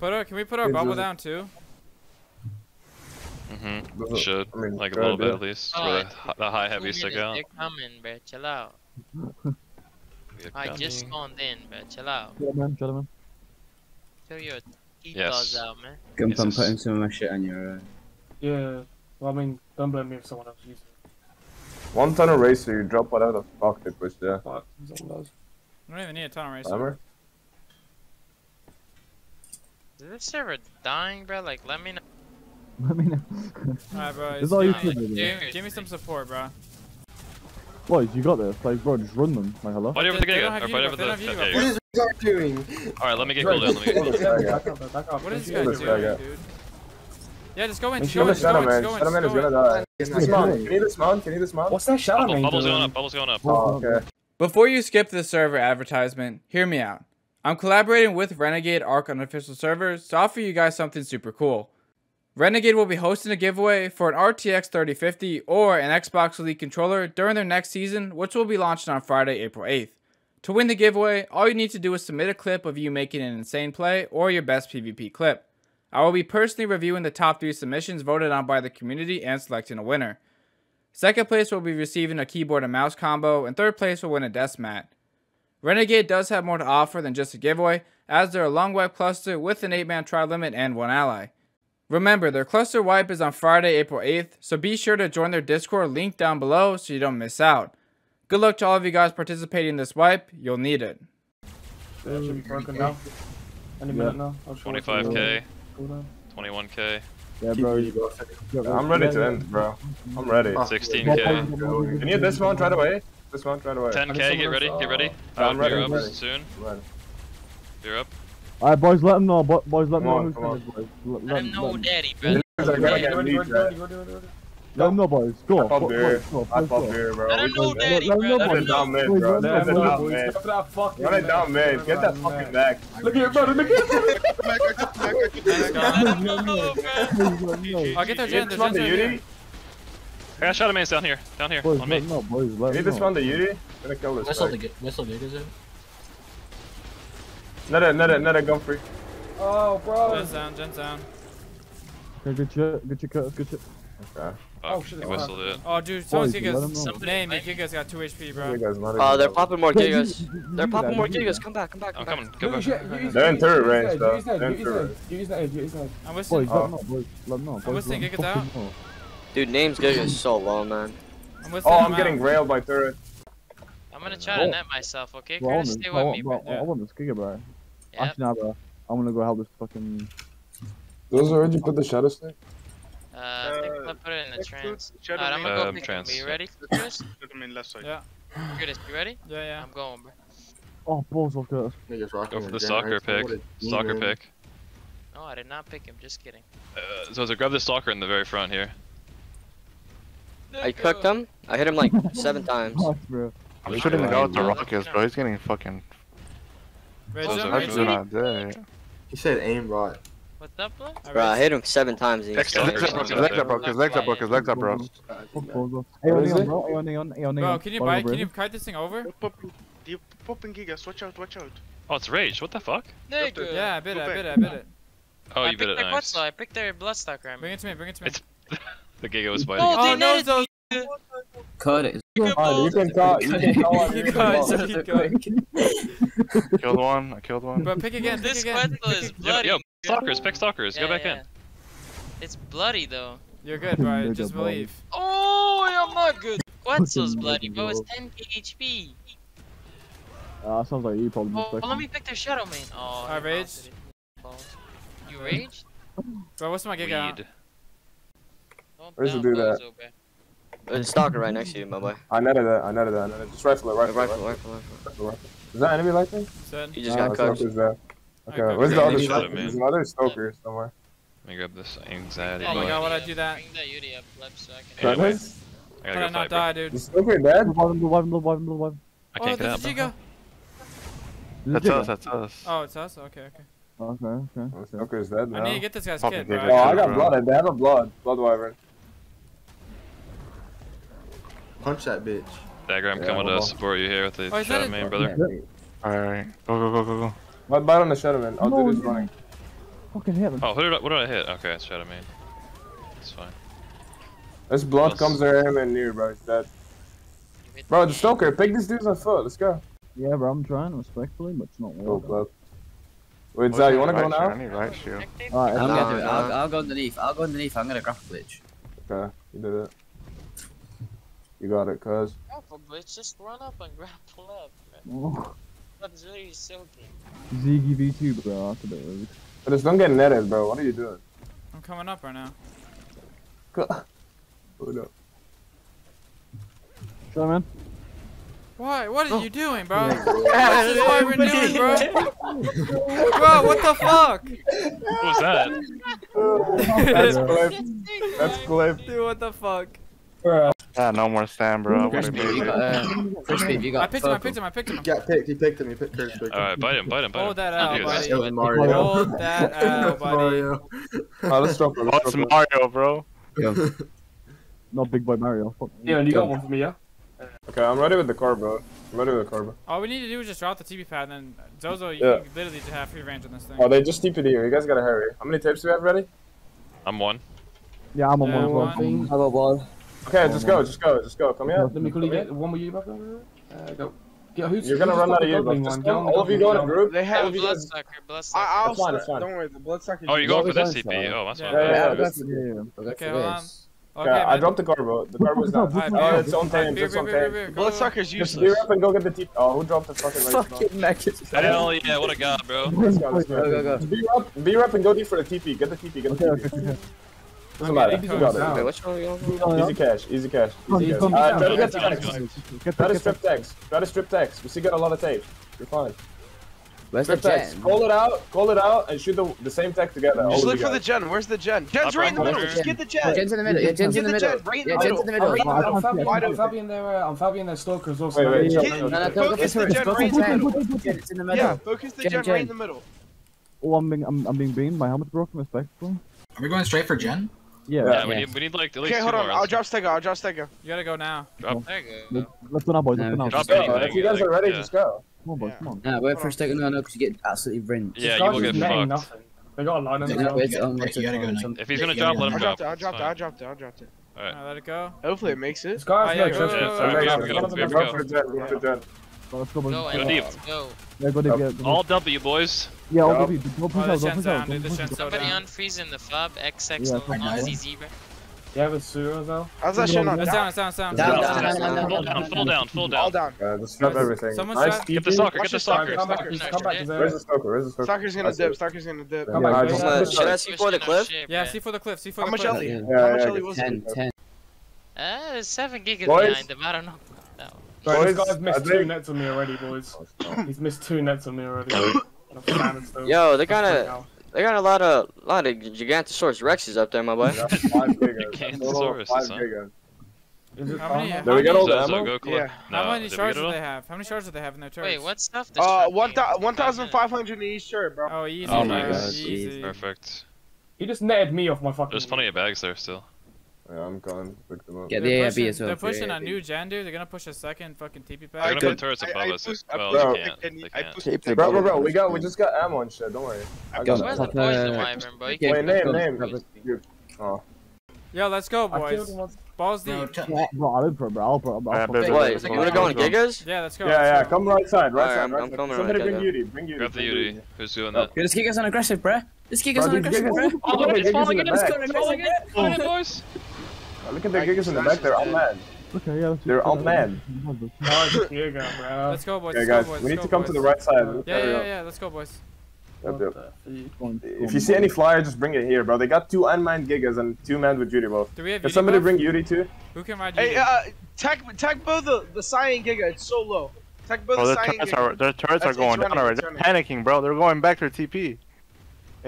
Put our, can we put our bubble down too? Mm-hmm. Doesn't- Should. I mean, like a little bit at least. Oh, where the, the high heavy stick minutes, out. They're coming, bro. Chill out. I just spawned in, bro. Chill out. Gentlemen, gentlemen. Chill your teeth Yes. balls out, man. Gump, Yes, I'm putting some of my shit on your. Uh... Yeah. Well, I mean, don't blame me if someone else uses it. One ton of racer, you drop whatever the fuck they push there. But someone does. I don't even need a ton of race. Remember? Is this server dying, bro? Like, let me know. Let me know. Alright, bro. That's it's all you fine. can do, Give, me some support, bro. boys, you got this. Like, bro, just run them. Like, hello. Fight over the They- they don't Giga. have Or fight you, over they the. don't have you, there you What go. is this guy doing? Alright, let me get cooldown. Let me get Right. cooldown. Back up, back up. What is this guy this sure- guy doing, dude? Yeah, just go in. Make Just sure go in. The Just go Shadow in. Man. Just go in. Shadow Man is gonna die. It's Dismount. okay. Can you dismount? Can you dismount? What's that shadow Bubble, man bubbles going up. Bubbles going up. Oh, okay. Before you skip the server advertisement, hear me out. I'm collaborating with Renegade ARK on official servers to offer you guys something super cool. Renegade will be hosting a giveaway for an RTX 3050 or an Xbox Elite controller during their next season, which will be launched on Friday, April 8th. To win the giveaway, all you need to do is submit a clip of you making an insane play or your best PvP clip. I will be personally reviewing the top three submissions voted on by the community and selecting a winner. Second place will be receiving a keyboard and mouse combo, and third place will win a desk mat. Renegade does have more to offer than just a giveaway, as they're a long web cluster with an 8 man try limit and one ally. Remember, their cluster wipe is on Friday, April 8th, so be sure to join their Discord link down below so you don't miss out. Good luck to all of you guys participating in this wipe, you'll need it. That should be broken now. Any minute now. I'll show it to you. 25k, 21k, Yeah, bro. I'm ready to end, bro. I'm ready. 16k, Can you dismount right away? Dismount right away. 10k. Get ready. Get ready. I'm Uh, ready, You're I'm up ready. soon. I'm ready. You're up. Alright, boys, let them know. bo- Boys, let Come them know on, who's come on. finished, boys. Let, Let let, him know let, who daddy, The bro. man. let them know, boys. Go. I pop Go, beer. go, go, I go, pop go. beer, bro. Let him We know just- daddy, let bro. him know, Let Let him it know. down mid, Boys, bro. let Let them it know, down boys. mid. Look at that fucking Run it down man. mid. Get that Man. fucking back. Look here, bro. Look here. Let him know, bro. Please let them know. I'll get their You gen, their dismount gen's the right Yuri? here. I got Shadowmanes down here. Down here. Boys, On me. them know, boys. Let you them know. dismount the Yuri? I'm gonna kill this Whistle guy. the whistle the is it? Net it, net it, net it, gun free. Oh, bro. Gen's down, gen's down. Okay, good shit. Good shit, Good shit. Okay. Oh, shit, he whistled it. Oh, dude, someone's Boys, let him Giga's know. name. Your Giga's got 2 HP, bro. guys not Uh, they're popping more Yeah, gigas. you- you They're popping more you gigas. Come back, come back, I'm come back. coming. Come back. They're in edge, turret range, edge, though. use edge, They're in use turret. edge, use edge. I'm Boys, whistling. let them know, boys. Let them know. boys, whistling, let Giga them down. fucking know. Dude, name's Giga is so low, man. I'm whistling. Oh, I'm out. getting railed by turret. I'm gonna try to net myself, okay? Bro, I want Kurtis, this. stay I with want, me, bro, bro. I want this Giga, bro. Yep. Actually, nah, bro. I'm gonna go help this fucking. Those already put the shadow stick? Uh, I think I'll put it in the trance. Shadow Alright, I'm gonna go Um, pick him. Are you ready, Kurtis? Look at me left side. Yeah. Kurtis, you ready? Yeah, yeah. I'm going, bro. Oh, balls off Kurtis. Go for the soccer pick. Soccer pick. No, I did not pick him. Just kidding. Uh, so, so grab the stalker in the very front here. I cooked him. I hit him like seven times. Bro. I'm I'm shooting the guy with the rockets, bro. He's getting fucking. Rage Those him, are rage good. him. Actually not dead. He said aim right. What's up, bro? Bro, I hit him seven times. And still time. His hit legs up, bro. His legs up, bro. His legs up, bro. His legs up, bro. Fuck balls, bro. Hey, What on is neon, it? bro. Hey, on neon. Hey, on neon. Bro, can you Bottom bite? of Can you kite this thing over? You're popping, you're popping gigas. Watch out, watch out. Oh, it's rage. What the fuck? Nigga. Yeah, I bit it, I bit it, I bit it. Oh, you bit picked it. their Nice. I picked their Bloodstalker. I mean. Bring it to me, bring it to me. It's the Giga was biting. Oh, Oh, they no, netted. Cut it. You can call. You can call. on Keep your going, call. so keep going. Killed one. I killed one. But pick again, pick This again. Quetzal is bloody. yo, stalkers. Pick stalkers. Go back yeah. in. It's bloody though. You're good, bro. You're Just good, believe. Oh, I'm not good. Quetzal's Fucking bloody, bro. It's bro. 10 HP. Ah, sounds like you probably Oh, well, let me pick their Shadowmane. Oh, I he raged. bounced it. Balls. You raged? Bro, what's my giga? Weed. Don't Where's the down dude at? There's a stalker right next to you, my boy. I netted it. I netted it. I netted it. Just rifle it. Rifle, Rifle, it. rifle, rifle. Rifle, rifle. Is that enemy like me? Said. He just got Stalker's cooked. I Okay, where's him. the other Shot stalker? him, man. There's another stalker somewhere. Let me grab this anxiety. Oh my god, why'd I do that? Bring that Yuri up left so I can. Yeah, Anyway. I gotta did I not die, dude? The stalker dead? Revive him, revive him, revive him, revive him. I Oh, can't get that's out. Giga. That's us. That's us. Oh, it's us? Okay, okay. Okay, okay. The stalker's dead I need to get this guy's kid, bro. Oh, I got blood. They have a blood. Blood wyvern punch that bitch. Dagger, I'm yeah, coming to support you here with the oh, Shadowmane, brother. Alright, go, go, go, go, go. My bite on the shadow man. I'll do this running. Fucking hit him. Oh, who did I, what did I hit? Okay, Shadowmane. It's fine. This blood Plus. comes there and near, bro. He's dead. Bro, the stalker. pick this dude's on foot. Let's go. Yeah, bro, I'm trying respectfully, but it's not oh, working. Go. Wait, Zay, you wanna right go now? I need right shield. Alright, I'm no, gonna do it. I'll, I'll go underneath. I'll go underneath. I'm gonna grapple glitch. Okay, you did it. You got it, cuz. Grapple, bitch. Just run up and grapple up, man. That's really silky. Ziggy V2, bro. That's a bit that, But it's don't get netted, bro. What are you doing? I'm coming up right now. Hold up. Chill, man. Why? What are oh. you doing, bro? this is why we're doing, bro. bro, what the fuck? What was that? That's clip. That's clip. Dude, what the fuck? Bro. Yeah, no more Sam, bro. Crispy, you got, uh, Crispy, you got I picked him, I picked him, I picked him. He got picked, he picked him, he picked Crispy. Yeah. Alright, bite him, bite him, bite him. Hold that out, buddy. Hold that out, buddy. Mario. Alright, let's drop it. What's Mario, bro? Yeah. Not Big Boy Mario. Yeah, you got one for me, yeah? Okay, I'm ready with the car, bro. I'm ready with the car, bro. All we need to do is just drop the TP pad, and then Zozo, you yeah. literally just have free range on this thing. Oh, they just TP'd here. You guys gotta hurry. How many tapes do we have ready? I'm one. Yeah, I'm on yeah, one. one. I'm on one. Okay, just go, just go, just go. Come here. Let me quickly get one with you, brother. Uh, go. Yeah, You're gonna run out of you, just go, all of you go in a group. They have bloodsucker, bloodsucker. I'll it's fine, it's fine. Don't worry, the bloodsucker. Oh, you go for the CP. Oh, that's fine. Yeah, yeah, that's, yeah. that's okay, well, um, Okay, yeah. I dropped the Garbo. The Garbo's not. Right, oh, it's on time. It's on time. Bloodsucker's useless. Gear up and go get the TP. Oh, who dropped the fucking right Fucking Mackett. Hell yeah, what a god, bro. Let's go, let's go. Gear up, gear up and go deep for the TP. Get the TP, get the TP. Somebody. Easy cash, easy cash. Easy cash. Uh, try to get tags. Try to strip tags. Try to strip tags. We still got a lot of tape. You're fine. Where's strip tags. Call it out, call it out, and shoot the, the same tag together. Just look for the gen. Where's the gen? Gen's right in the middle. Just get the gen. Gen's in the middle. Gen's in the middle. Right in the middle. I'm Fabian there. I'm Fabian there. Stalkers also. Focus the gen right in the middle. Yeah, focus the gen right in the middle. Oh, I'm being, I'm, I'm being beamed. My helmet's broken. Respectful. Are we going straight for gen? Yeah. Yeah, we need we need like at least Okay, hold two on. more. I'll drop Stego. I'll drop Stego. You gotta go now. Drop. Stego. Let's go, out, boys. Let's No, run Drop go. If you guys are ready, yeah. just go. Come on, boys. Come on. Nah, wait for Stego. No, no, because you get absolutely rinsed. Yeah, you will get fucked. nothing. They got a line on the ground. Um, um, if he's gonna drop, let him drop. dropped it. I dropped it. I dropped it. I dropped it. Alright, let it go. Hopefully it makes it. This guy has oh, no Yeah, yeah, yeah, yeah, yeah, yeah, yeah, Go, let's go, boys. Go, go, deep. Go. Yeah, go deep. Yeah, go deep. All W, boys. Yeah, all W. Go push oh, out, go push out. Go. Somebody unfreeze in the FOB XX yeah, little Aussie zebra. You have a sewer though? How's that shit not down? Down, down, down. Down, down, down, down. Full down, full down, full down. All down. Uh, just snap everything. Someone nice get the soccer. get the soccer. Come back, come back. Where's the stalker, where's the stalker? Stalker's gonna dip, Soccer's gonna dip. Come back. Should I see for the cliff? Yeah, see for the cliff, see for the cliff. How much Ellie? How much Ellie was it? 10, 10. Uh, 7 gig behind him, I don't know. Sorry, boys, this guy's missed two nets on me already, boys. He's missed two nets on me already. Yo, they got a they got a lot of lot of Gigantosaurus Rexes up there, my boy. Gigantosaurus. How many, how many shards do they have? How many shards do they have in their turrets? Wait, what stuff? Uh, 1,500 each shirt, bro. Oh, easy. Oh my gosh. Easy. Perfect. He just netted me off my fucking. There's plenty of bags there still. Yeah, I'm gone. Pick them up. Get the they're AIB as well. They're pushing a new gender. They're gonna push a second fucking TP pack. I they're gonna put turrets above I us. Pushed, well, bro, they can't. They can't. Bro, bro, bro, we got, we just got ammo and shit. Don't worry. I got Where's the poison wyvern, boy? Wait, name, name. Oh. Yo, let's go, boys. Balls deep. Bro, bro, I'll pro, bro. I'll Wait, you wanna go on Gigas? Yeah, let's go. Yeah, yeah, come right side, right side, right side. Somebody bring Yuri, bring Yuri. Grab the Yuri. Who's doing that? This Gigas on aggressive, bruh. This Gigas on aggressive, bruh. Oh, it's falling in, it's falling in. Falling in, boys. Look at the Gigas in the back, they're all mad. Okay, yeah, They're all mad. Let's go, boys. Yeah, guys, we need go, to come boys. to the right side. Yeah, yeah, yeah, yeah, let's go, boys. Yep, yep. If you see any flyer, just bring it here, bro. They got two unmanned Gigas and two manned with Judy both. Do we have Can somebody buff? bring Yuri too? Who can ride Yuri? Hey, uh, tech, tag both the, the Cyan Giga. It's so low. Tech both oh, the, Cyan turrets Are, their turrets are going down already. They're panicking, bro. They're going back to their TP.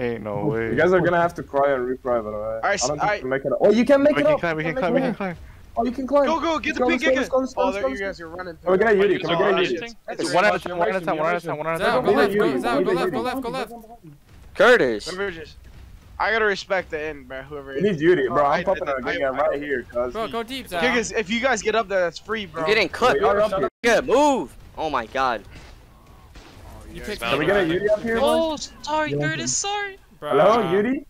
Ain't no way. You guys are gonna have to cry and reprive it, alright? Alright, so, can make it up. Oh, you can make we it can up! Climb, we can, can climb, we can climb. Oh, you can climb. Go, go, get the pink giga. Oh, there you guys are running. We're gonna use it. We're gonna use. One at a time, one at a time, one at a time, one at a time. Go left, go left, go left, go left. Kurtis. I gotta respect the end, bro. Whoever. It is duty, bro. Oh, I'm popping a giga right here, cuz. Bro, go deep, Zach. Gigas, if you guys get up there, that's free, bro. I'm getting clipped. Move. Oh my god. You picked Can we get a Yuri up here. Oh, sorry, Yeah. Kurtis. Sorry. Hello, Bruh. Yuri?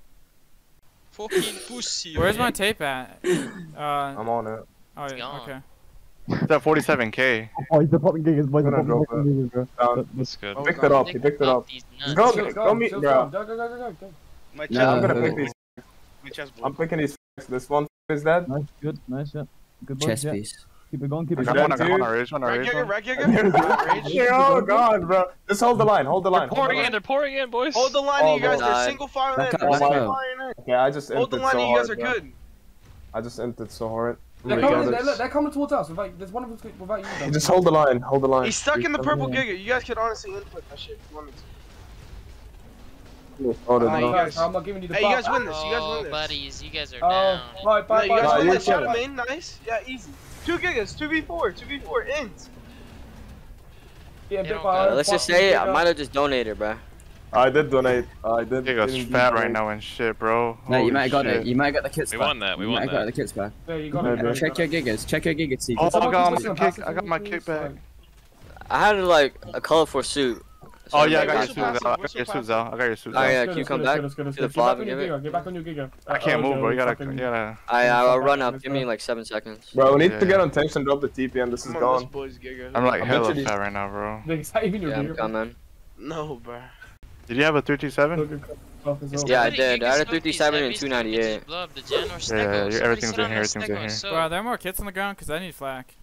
Fucking pussy. Where's my tape at? Uh, I'm on it. oh, yeah, gone. okay. It's at 47k. Boys, they're popping gigas, boys, they're I'm gonna popping drop bro. Down. That's good. He picked it up. He picked it up. These Go, nuts. go, go meet, bro. Go, go, go, go, go, go. My No, chest. I'm gonna no. pick these. My chest. I'm picking these. This one is dead. Nice, good, nice, yeah. Good boys, Chest yeah. piece. Keep it going, keep I it going. one, I got one, I raised one, I Red raised Giga, one. Red Giga. Rage. oh god, bro. Just hold the line. Hold the line. They're hold the pouring in. They're pouring in, boys. Hold the line, Oh, you guys. bro. They're single file in. Back up, They're single up. file in. Okay, I just Hold the line, so you guys hard, are bro. good. I just entered so hard. They're Oh coming, they're, it's- they're coming towards us. Without, there's one of us without you. though. Just hold the line. Hold the line. He's stuck in the purple come Giga. You guys could honestly input that shit. if you wanted to. here. Hold it Hey, Hey, you guys, I'm not giving you the Hey, you guys win this. You guys Oh, win this. Oh, buddies, you guys are Oh, down. right, No, bye, you guys Nah, win you're this. Shot chilling. him in. Nice. Yeah, easy. Two Gigas. Two v four. Two v four. Int. Yeah, They bit don't by got her, Uh, let's just say you, I might have just donated, bro. I did donate. I did. Giga's indeed fat right now and shit, bro. No, you might have got shit. it. You might have got the kits We back. won that, we you won might have that. got the kits back. Yeah, you got Yeah, it. Check your gigas. Check your gigas. Oh, I got my listen, kick. I to got my please, kick back. like- I had like a colorful suit. So Oh yeah, I got your like, suits out. I got your whistle suits out. I got your suits Oh, out. yeah, can you come back let's go, let's to the Get back fob on and your give it? Giga, Get back on your Giga. I can't Uh, move, bro. You gotta, fucking- you gotta. I I'll run up. let's Give me like seven seconds. Bro, we need to get on tension and drop the TP, and this is Come on, this gone. I'm like I bet hella fat right now, bro. Is that even your Yeah, I'm coming. No, bro. Did you have a 337? Look at Cock as well. Yeah, I did. I had a can 337 and heavies, 298. just blow up the gen or Yeah, Stego. yeah, everything's in here, the everything's in here. so- Bro, there are more kits on the ground because I need flak.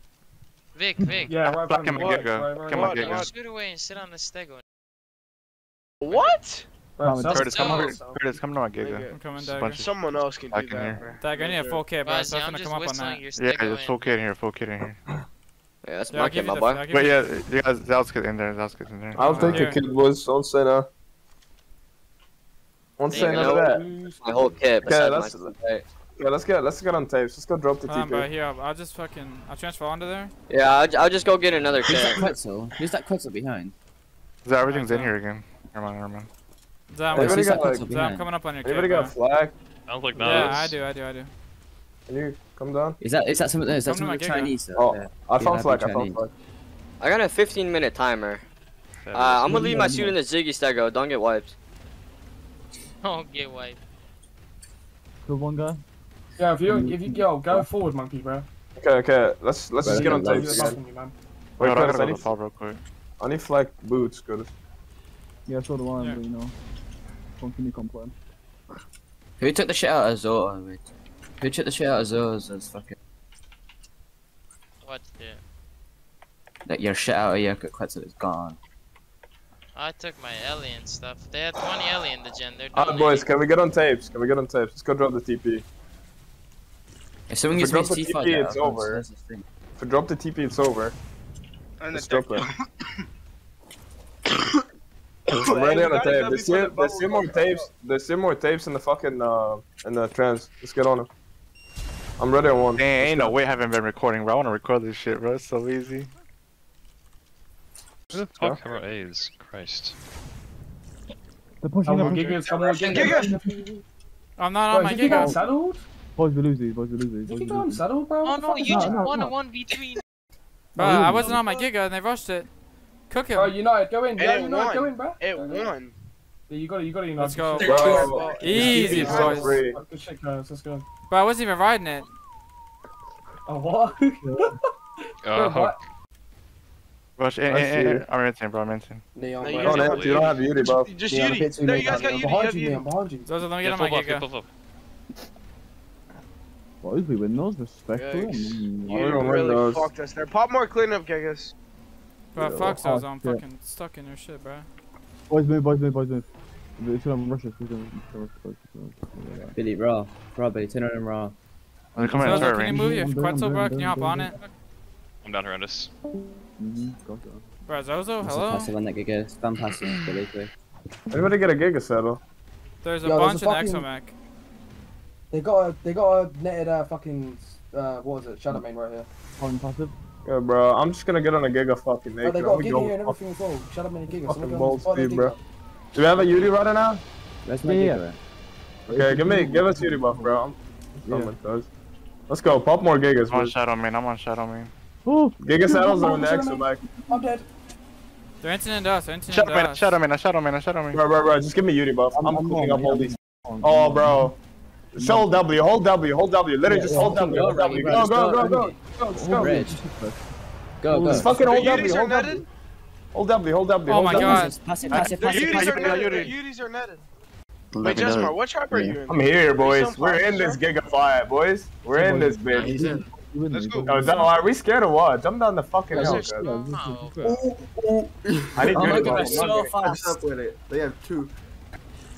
Vic, Vic. Yeah, right Black by and. Giga. Right, right, Come on, What? Giga. What? Shoot away and sit on the Stego. What? Right, Kurtis, come over. self- Kurtis, come to my Nigga. giga. I'm coming, Dagger. Someone else can do that, hear. bro. Dagger, I need a full kit, bro. So I'm I'm gonna just come up on whistling that. your Yeah, Stego just in. full kid in here, full kid in here. Yeah, that's Yeah, my I'll kid, my the boy. But you yeah, the- you guys, Zal's kid in there, Zal's kid in there. I'll take Here. a kid, boys. Don't say no. Don't say you none of go. that. My whole kit. Okay, Besides let's- my. Yeah, let's get let's get on tapes. Let's go drop the Hold on, bro. Here, I'll, I'll just fucking. I'll transfer onto there. Yeah, I'll, I'll just go get another Who's that kit. Quetzal? Who's that Quetzal behind? Zal, everything's in here again. Never mind, never mind. Zam, Anybody that got, like- Quetzal Zam, behind? coming up on your kit. Anybody bro. got flag? Sounds like Yeah, I do, I do, I do. Can you come down? Is that is that something? Is that Come to something Chinese? though? Oh, Yeah. I found that'd flag. I found flag. I got a 15 minute timer. Uh, I'm gonna leave my suit in the Ziggy Stego. Don't get wiped. Oh, get wiped. Good one guy. Yeah, if you if you go go forward, monkey, bro. Okay, okay. Let's let's just get on get Don't tapes get lights. again. fucking you, man. Wait, I gotta go to need, the fall real quick. I need flag boots, Kurtis. Yeah, so do I, Yeah. but you know. Don't give me complain. Who took the shit out of Zora? Wait. Who took the shit out of Zora's as fucking What the? like your shit out of your Quetzal is gone. I took my alien stuff. They had 20 alien the gen. They're Alright, boys, can we get on tapes? Can we get on tapes? Let's go drop the TP. If someone If gives me drop the T5, TP, yeah, it's I'll over. so that's the thing. If we drop the TP, it's over. And Let's drop it. Hey, I'm ready we on the tape. go There's before still, there's still more goes, bro. tapes. There's still more tapes in the fucking uh in the trans. Let's get on them. I'm ready on one. Dang, ain't no way I haven't been recording, bro. I wanna record this shit, bro. It's so easy. Who the fuck have A's? Christ. They're pushing Come up. on, Gigas, come on, Gigas. I'm not Bro, on my you keep going giga. saddled? Boys, we lose these. Boys, we lose these. You boys, keep we lose these. saddled, bro? Oh no, you that? just no, won a 1v3. Bro, I wasn't on my giga and they rushed it. Cook Bro, him. United, go in. It Yeah, ain't United, go in, bro. It Go in. won. Yeah, you got it, you got it, United. Let's go. Good. Bro, Easy, boys. Good shit, guys. Let's go. Bro, I wasn't even riding it. Oh, what? Oh, what? Rush, in, in, in, in. I'm renting, bro. I'm renting. Neon, No, you Don't have, you don't have beauty, bro. Just Yeah, I'm a Yudi. bit too No, you guys got I'm Yudi. You behind you, me, I'm behind you. Zozo, let me get on my buff, giga. Boys, we win those. Respectful. Yikes. Mm, You You don't win really fucked us there. Pop more cleanup, Gigas. Bro, Yeah, fuck oh, I'm shit. fucking stuck in your shit, bro. Boys, move. Boys, move. Boys, move. It's gonna rush us. It's gonna rush us. It's gonna rush us. Billy, raw. Raw, Billy, turn around raw. They're coming in Zozo, turret can you range. move your I'm Quetzal, bro? Can you hop on it? I'm down horrendous. Mhm, gotcha. Bro, Zozo, What's the hello? passive on that Giga? Stand passive, Billy, quick. Anybody get a giga saddle? There's a Yo, there's bunch a in fucking- Exomech. They got a, they got a netted uh, fucking, uh, what was it, Shadowmane right here. On passive. Yeah, bro. I'm just gonna get on a giga fucking naked. they got a Giga go here and everything as well. Shadowmane and Giga. Fucking Someone go balls on the speed, bro. Do we have a Yuri right now? Where's my Yeah, Giga? Okay, give me, give us Yuri buff, bro. I'm Yeah. coming, cuz. Let's go. Pop more gigas, I'm on. Shadow Man. I'm on Shadow Man. Oh, Giga saddles are in the Shadow exo back. I'm dead. They're inting into us. They're inting Shadow into man, shadow man, shadow man, shadow man. Bro, bro, bro, just give me Yuri buff. I'm, I'm- I'm cleaning up all these. Oh, bro. Just hold W, hold W, hold W. Literally Yeah, just yeah, hold W, hold go, W. Go, go, go, go, go, go. Rich. Go, go. It's fucking old W, hold W. Hold W, hold W. Oh my god. Pass it, pass it, pass it. The UDs are netted. Wait, Jesper, what tribe are you in? I'm here, boys. We're in this Giga Fiat, boys. We're in this bitch. Let's go. Oh, that, are we scared of what? Jump down the fucking hill, guys. I need oh my god, so fast. With it. They have two.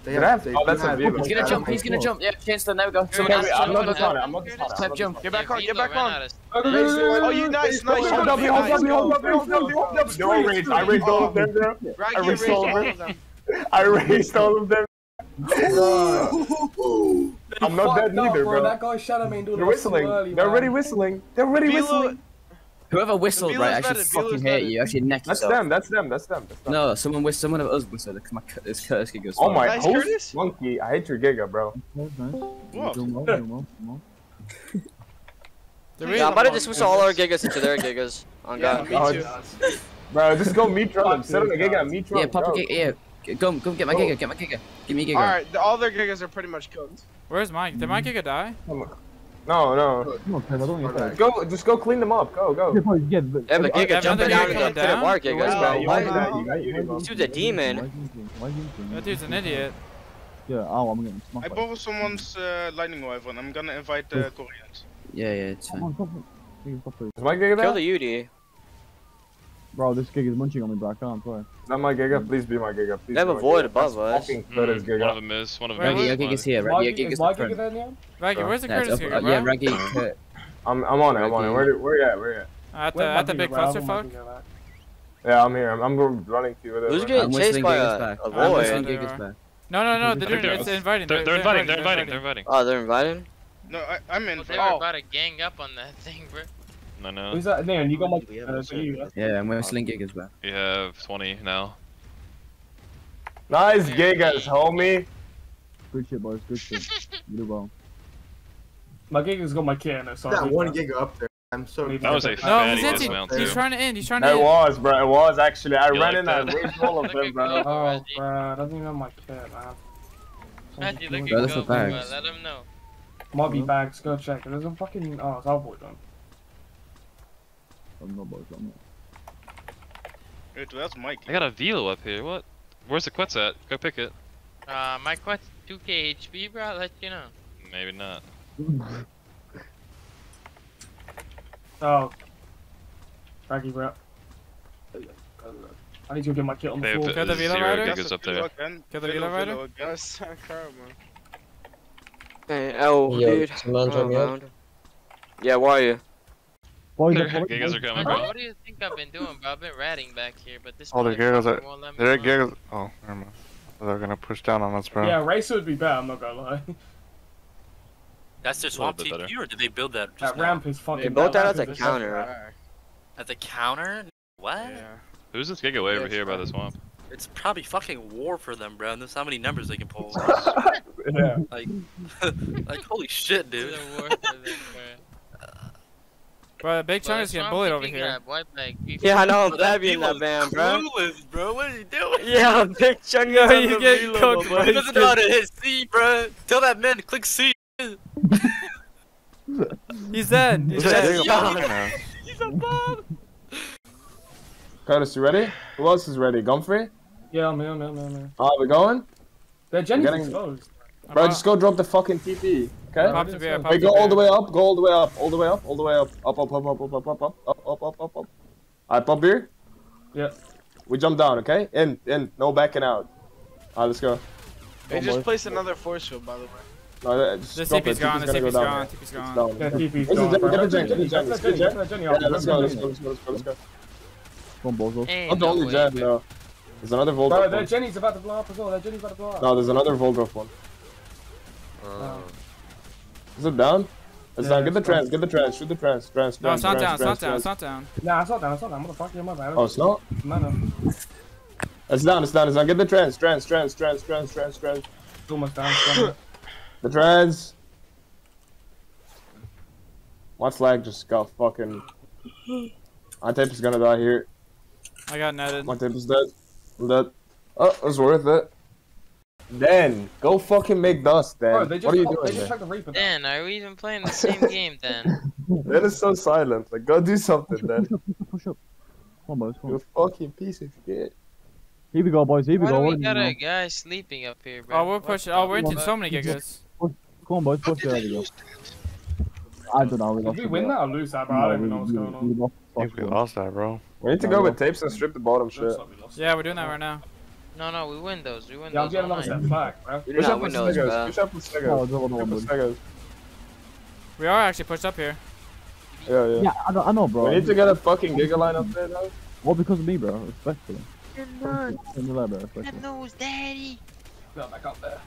They have, they, oh, that's a. He's gonna jump, he's gonna jump. Yeah, Chancellor, there we go. Someone else. I'm not the target, I'm not the target. Step jump. Get back on, get back on. Oh, you oh, nice, nice. Hold up, hold up, hold up, hold up. Yo, I raised, I raised all of them. I raised all of them. I raised all of them. I'm not dead either, bro. That guy shot him into They're whistling. They're already whistling. They're already whistling. Whoever whistled, Belo's right, I should better, fucking hate you. I should neck That's yourself. them. That's them. That's them. That's them. No, someone whistled. Someone of us whistled. It's my it's Kurtis Giggles. Oh my Nice, host Kurtis. monkey. I hate your Giga, bro. Yeah, I'm about to just switch all our gigas into their gigas. On Yeah, God. me Oh, too. Bro, just go meet Trump. Sit on the Giga and meet Trump. Yeah, pop a bro. gig. Yeah, G- go go get my Go. Giga. Get my Giga. Give me a Giga. Alright, the- all their gigas are pretty much cooked. Where's Mike? Did Mike Giga die? No, no. Come on, Pedro, don't. Go, just go clean them up. Go, go. Yeah, but, yeah, but, yeah, but Giga, jump in here and put a mark, Giga. Wow. You got you. This dude's a demon. That dude's an idiot. Yeah, oh, I'm getting smacked. I borrow someone's uh, lightning rifle and I'm gonna invite the uh, Koreans. Yeah, yeah, it's fine. Is my Giga there? Kill the UD. Bro, this Giga's munching on me, bro. I can't play. Is that my Giga? Please be my Giga. Please They have be a my void Giga. above That's us. Fucking good as Mm, one of Giga. them is. One of them Raggy, is. your Giga's here. Mike- Raggy, your is Giga's Mike the Giga front. there now? Raggy, where's the Yeah, Kurtis up- Giga, bro? Yeah, Raggy. Kurt. I'm, I'm on it. I'm on it. Where, where you at? Where you at? At the, Where's at the Mike big Giga, bro? Clusterfuck? Mike Giga back. Yeah, I'm here. I'm, I'm running to you with it. Who's getting I'm chased whistling by Giga's a, back. a I'm void. whistling void? Giga's back. No, no, no. They're doing. They're- It's inviting. They're, they're inviting. They're inviting. They're inviting. Oh, they're inviting? No, I, I'm in. Well, they were oh, about to gang up on that thing, bro. No, no. Who's that? Neon, you got my. Uh, you, yeah? Yeah, I'm whistling Giga's back. We have 20 now. Nice Gigas, homie. Good shit, boys, good shit. You do well. My Giga's got my kit in it, so. That I'll one leave giga up there. I'm so. That was a No, fatty he's empty. dismount, He's trying to end. He's trying to It end. was, bro. It was actually. I You ran like in and that? raised all of them, bro. Go. Oh, Reggie. bruh, doesn't even have my kit, man. Reggie, look Bro, at that's Go, what bro. bags. Let him know. Might be bags, go check. There's a fucking. Oh, it's our boy done. I'm not boys, I'm not. wait, that's Mike. I got a Velo up here. What? Where's the Quetz at? Go pick it. Uh, my quest 2k HP, bro. I'll let you know. Maybe not. Oh. Raggy, bro. I need to get my kit on the floor. Kill the Velo rider? gigas up there. Kill the Velo rider? Yes, karma. Hey, oh, dude. Oh, man. Yeah, where are you? Boys, Gigas are coming, Bro, bro. what do you think I've been doing, bro? I've been ratting back here, but this Oh, the Gigas are. won't They're run. Gigas. Oh, never mind. They're gonna push down on us, bro. Yeah, Racer would be better, I'm not gonna lie. That's their A swamp little bit TP, or did they build that just That now? ramp is fucking. They built that ramp as a counter. At the counter? What? Who's this Giga way over here by the swamp? It's probably fucking war for them, bro. And there's how many numbers they can pull. Yeah. like, like holy shit, dude. a war for them, bro. Bro, Big But Chunk is that's getting bullied over here. that white Yeah, I know. I'm But glad being in that Velo's band, bro. Clueless, bro. What are you doing? Yeah, big chunk Yo, you get reload, cooked, bro. bro. He doesn't know how to hit C, bro. Tell that man to click C. He's dead. He's Is that dead. Giga pushing now? He's a bomb. Kurtis, you ready? Who else is ready? Gumfrey? Yeah, I'm here, I'm here, I'm here, I'm here. Oh, we going? Their Jenny's Getting- exposed. Bro, just go drop the fucking TP. Okay? Pop the beer, pop Wait, go all the way up. Go all the way up. All the way up. All the way up. Up, up, up, up, up, up, up, up, up, up, up, up, up. Alright, pop beer. Yeah. We jump down, okay? In, in. No backing out. Alright, let's go. They just placed another force field, by the way. No, uh, just The drop TP's it. gone. The gonna go TP's down. gone. TP's It's gone. down. Their TP's This is gone, the- bro. get the Let gen, get the Jenny- gen, let get the Jenny- gen. let Jenny Yeah, off, let's let go, let's Jenny go, off. let's go, let's go, let's go. Come on, boys. Ain't Not the no only way, gen, bro. no. There's another Bro, Voltron their one. Jenny's about to blow up as well. Their Jenny's about to blow up. No, there's another Voltron one. Oh. Is it down? It's Yeah, down. Get the trans, get the trans, shoot the trans, trans, No, it's not trans, down. It's not trans, down. It's not down. Nah, it's not down, it's not down. Motherfucker, my bad. Oh, it's not? No, no. It's down, it's down, it's down. Get the trans, trans, trans, trans, trans, trans, trans. It's almost down. it's down. The trans. My flag just got fucking. My tape is gonna die here. I got netted. My tape is dead. I'm dead. Oh, it was worth it. Dan, go fucking make dust, Dan. Bro, just what are you they doing just there? chucked the Reaper. Dan, are we even playing the same game then? Dan is so silent. Like, go do something, Dan. Push up, push up, push up. Come on, boys. Come You fucking piece of shit. Here we go, boys. Here we Why go. do we got a know? guy sleeping up here, bro? Oh, we're pushing. Oh, we're into so many gigas. Come on, boys. Push there. we go. I don't know. We Did lost we win that or lose that, bro? I don't even know what's we- going we on. lost I think we fucking- lost that, bro. We need to go with tapes and strip the bottom shit. Looks like we lost. Yeah, we're doing that right now. No, no, we win those. We win Yeah, I'm those getting all another back, bro. We do Push not up win those, bro. Push up with Stegos. no, no, Push up with We are actually pushed up here. Yeah, yeah. Yeah, I know, I know, bro. We need to get a fucking giga line up there though. Well, because of me, bro. Respectfully. In the lab, bro. Respectfully. nose, daddy. Go back up there.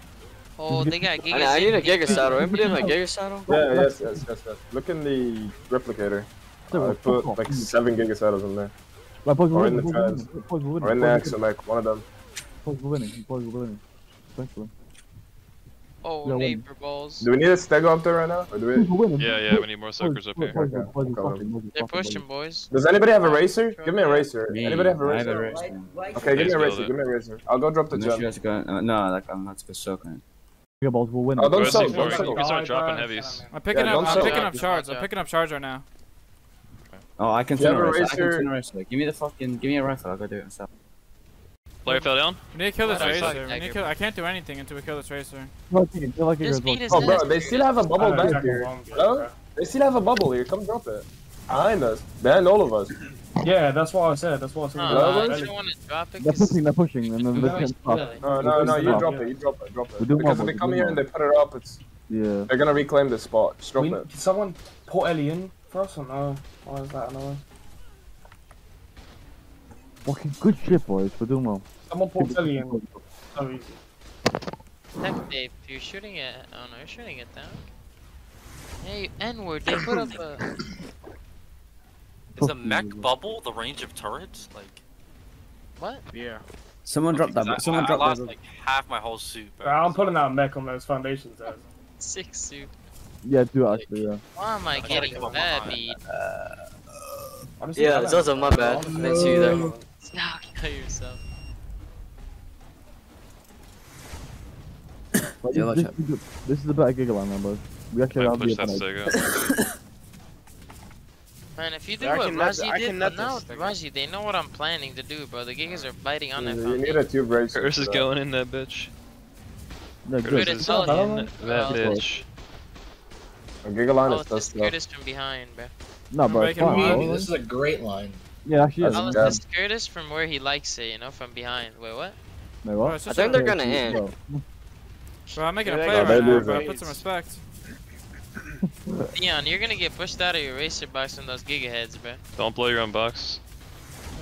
Oh, they got I, need- I need a in Giga here. saddle. Anybody have a Giga saddle? Yeah, yes, yes, yes, yes. Look in the replicator. So, uh, I put like seven giga saddles in there. Like, boys, Or we're in winning. the Boys, we're trans. winning. Boys, we're winning. Or in the Boys, X, like one of them. Boys, we're winning. Boys, we're winning. Respectfully. Oh, Yeah, neighbor balls. Do we need a stego up there right now? Or do we? Yeah, yeah, we need more suckers up here. boys, boys, Okay, boys, okay. we're fucking, boys, we're They're pushing, boys. boys. Does anybody have a racer? Give me a racer. Me, Anybody have a I have a racer? racer. Okay, give me a racer. Give me a racer. I'll go drop the Unless you gem. guys go, uh, no, like I'm not to go soaking. Yeah, boys, we're winning. Oh, don't Go suck, don't You suck. can start dropping heavies. I'm picking Yeah, up. I'm picking it. up shards. I'm picking up shards right now. Oh, I can Do you turn a racer. I can racer? turn a racer. Give me the fucking, give me a rifle. I'll go do it myself. Player fell down. We need to kill this Oh, racer. We need to kill. I can't do anything until we kill this racer. Feel like it, feel like it, Just guys, beat boys. his Oh, bro, they still have a bubble I back here. what I'm getting, Hello? bro. They still have a bubble here. Come drop it. Behind us. Behind all of us. Yeah, that's what I said. That's what I said. No, Hello? I don't want to drop it. They're 'cause- pushing, they're pushing, and then they're Yeah. getting No, no, no. You Yeah. drop it. You drop it. Drop it. Because more, if they come here and they put it up, it's Yeah. they're gonna reclaim this spot. Just drop We, it. can someone put Ellie in for us or no? Why is that annoying? Fucking good shit, boys. We're doing well. Someone put Ellie in. So easy. Tech tape, you're shooting it. Oh no, you're shooting it down. Hey, N-word, they put up a. Is a mech bubble the range of turrets? Like, What? Yeah. Someone dropped that. I, Someone I, I dropped lost that. like half my whole suit, bro. Bro, I'm putting out a mech on those foundations. Guys. Six suit. Yeah, do it actually, yeah. Why am I gotta getting come up bad behind. beat? I just Yeah, think it's also my bad. I didn't see you there. No, kill yourself. But Yeah, this, this, is the- this is the better Gigaland, man, boys. We actually I have push the that Man, if you do I what can net- did, but now this thing. Raji, they know what I'm planning to do, bro. The gigas are biting on that You need a tube racer. Curse is going in that bitch. Yeah, Kurtis good. Good is intelligent. in that bitch. A giga line Oh, is it's the dust stuff. Kurtis from behind, bro. No, bro, fine, money. bro. This is a great line. Yeah, actually, That's yeah. Oh, jab. it's the Kurtis from where he likes it, you know, from behind. Wait, what? Wait, what? it's I think a- they're gonna end. Bro. Bro, I'm making a play right now, bro. Put some respect. Dion, you're gonna get pushed out of your racer box from those giga heads, bro. Don't blow your own box.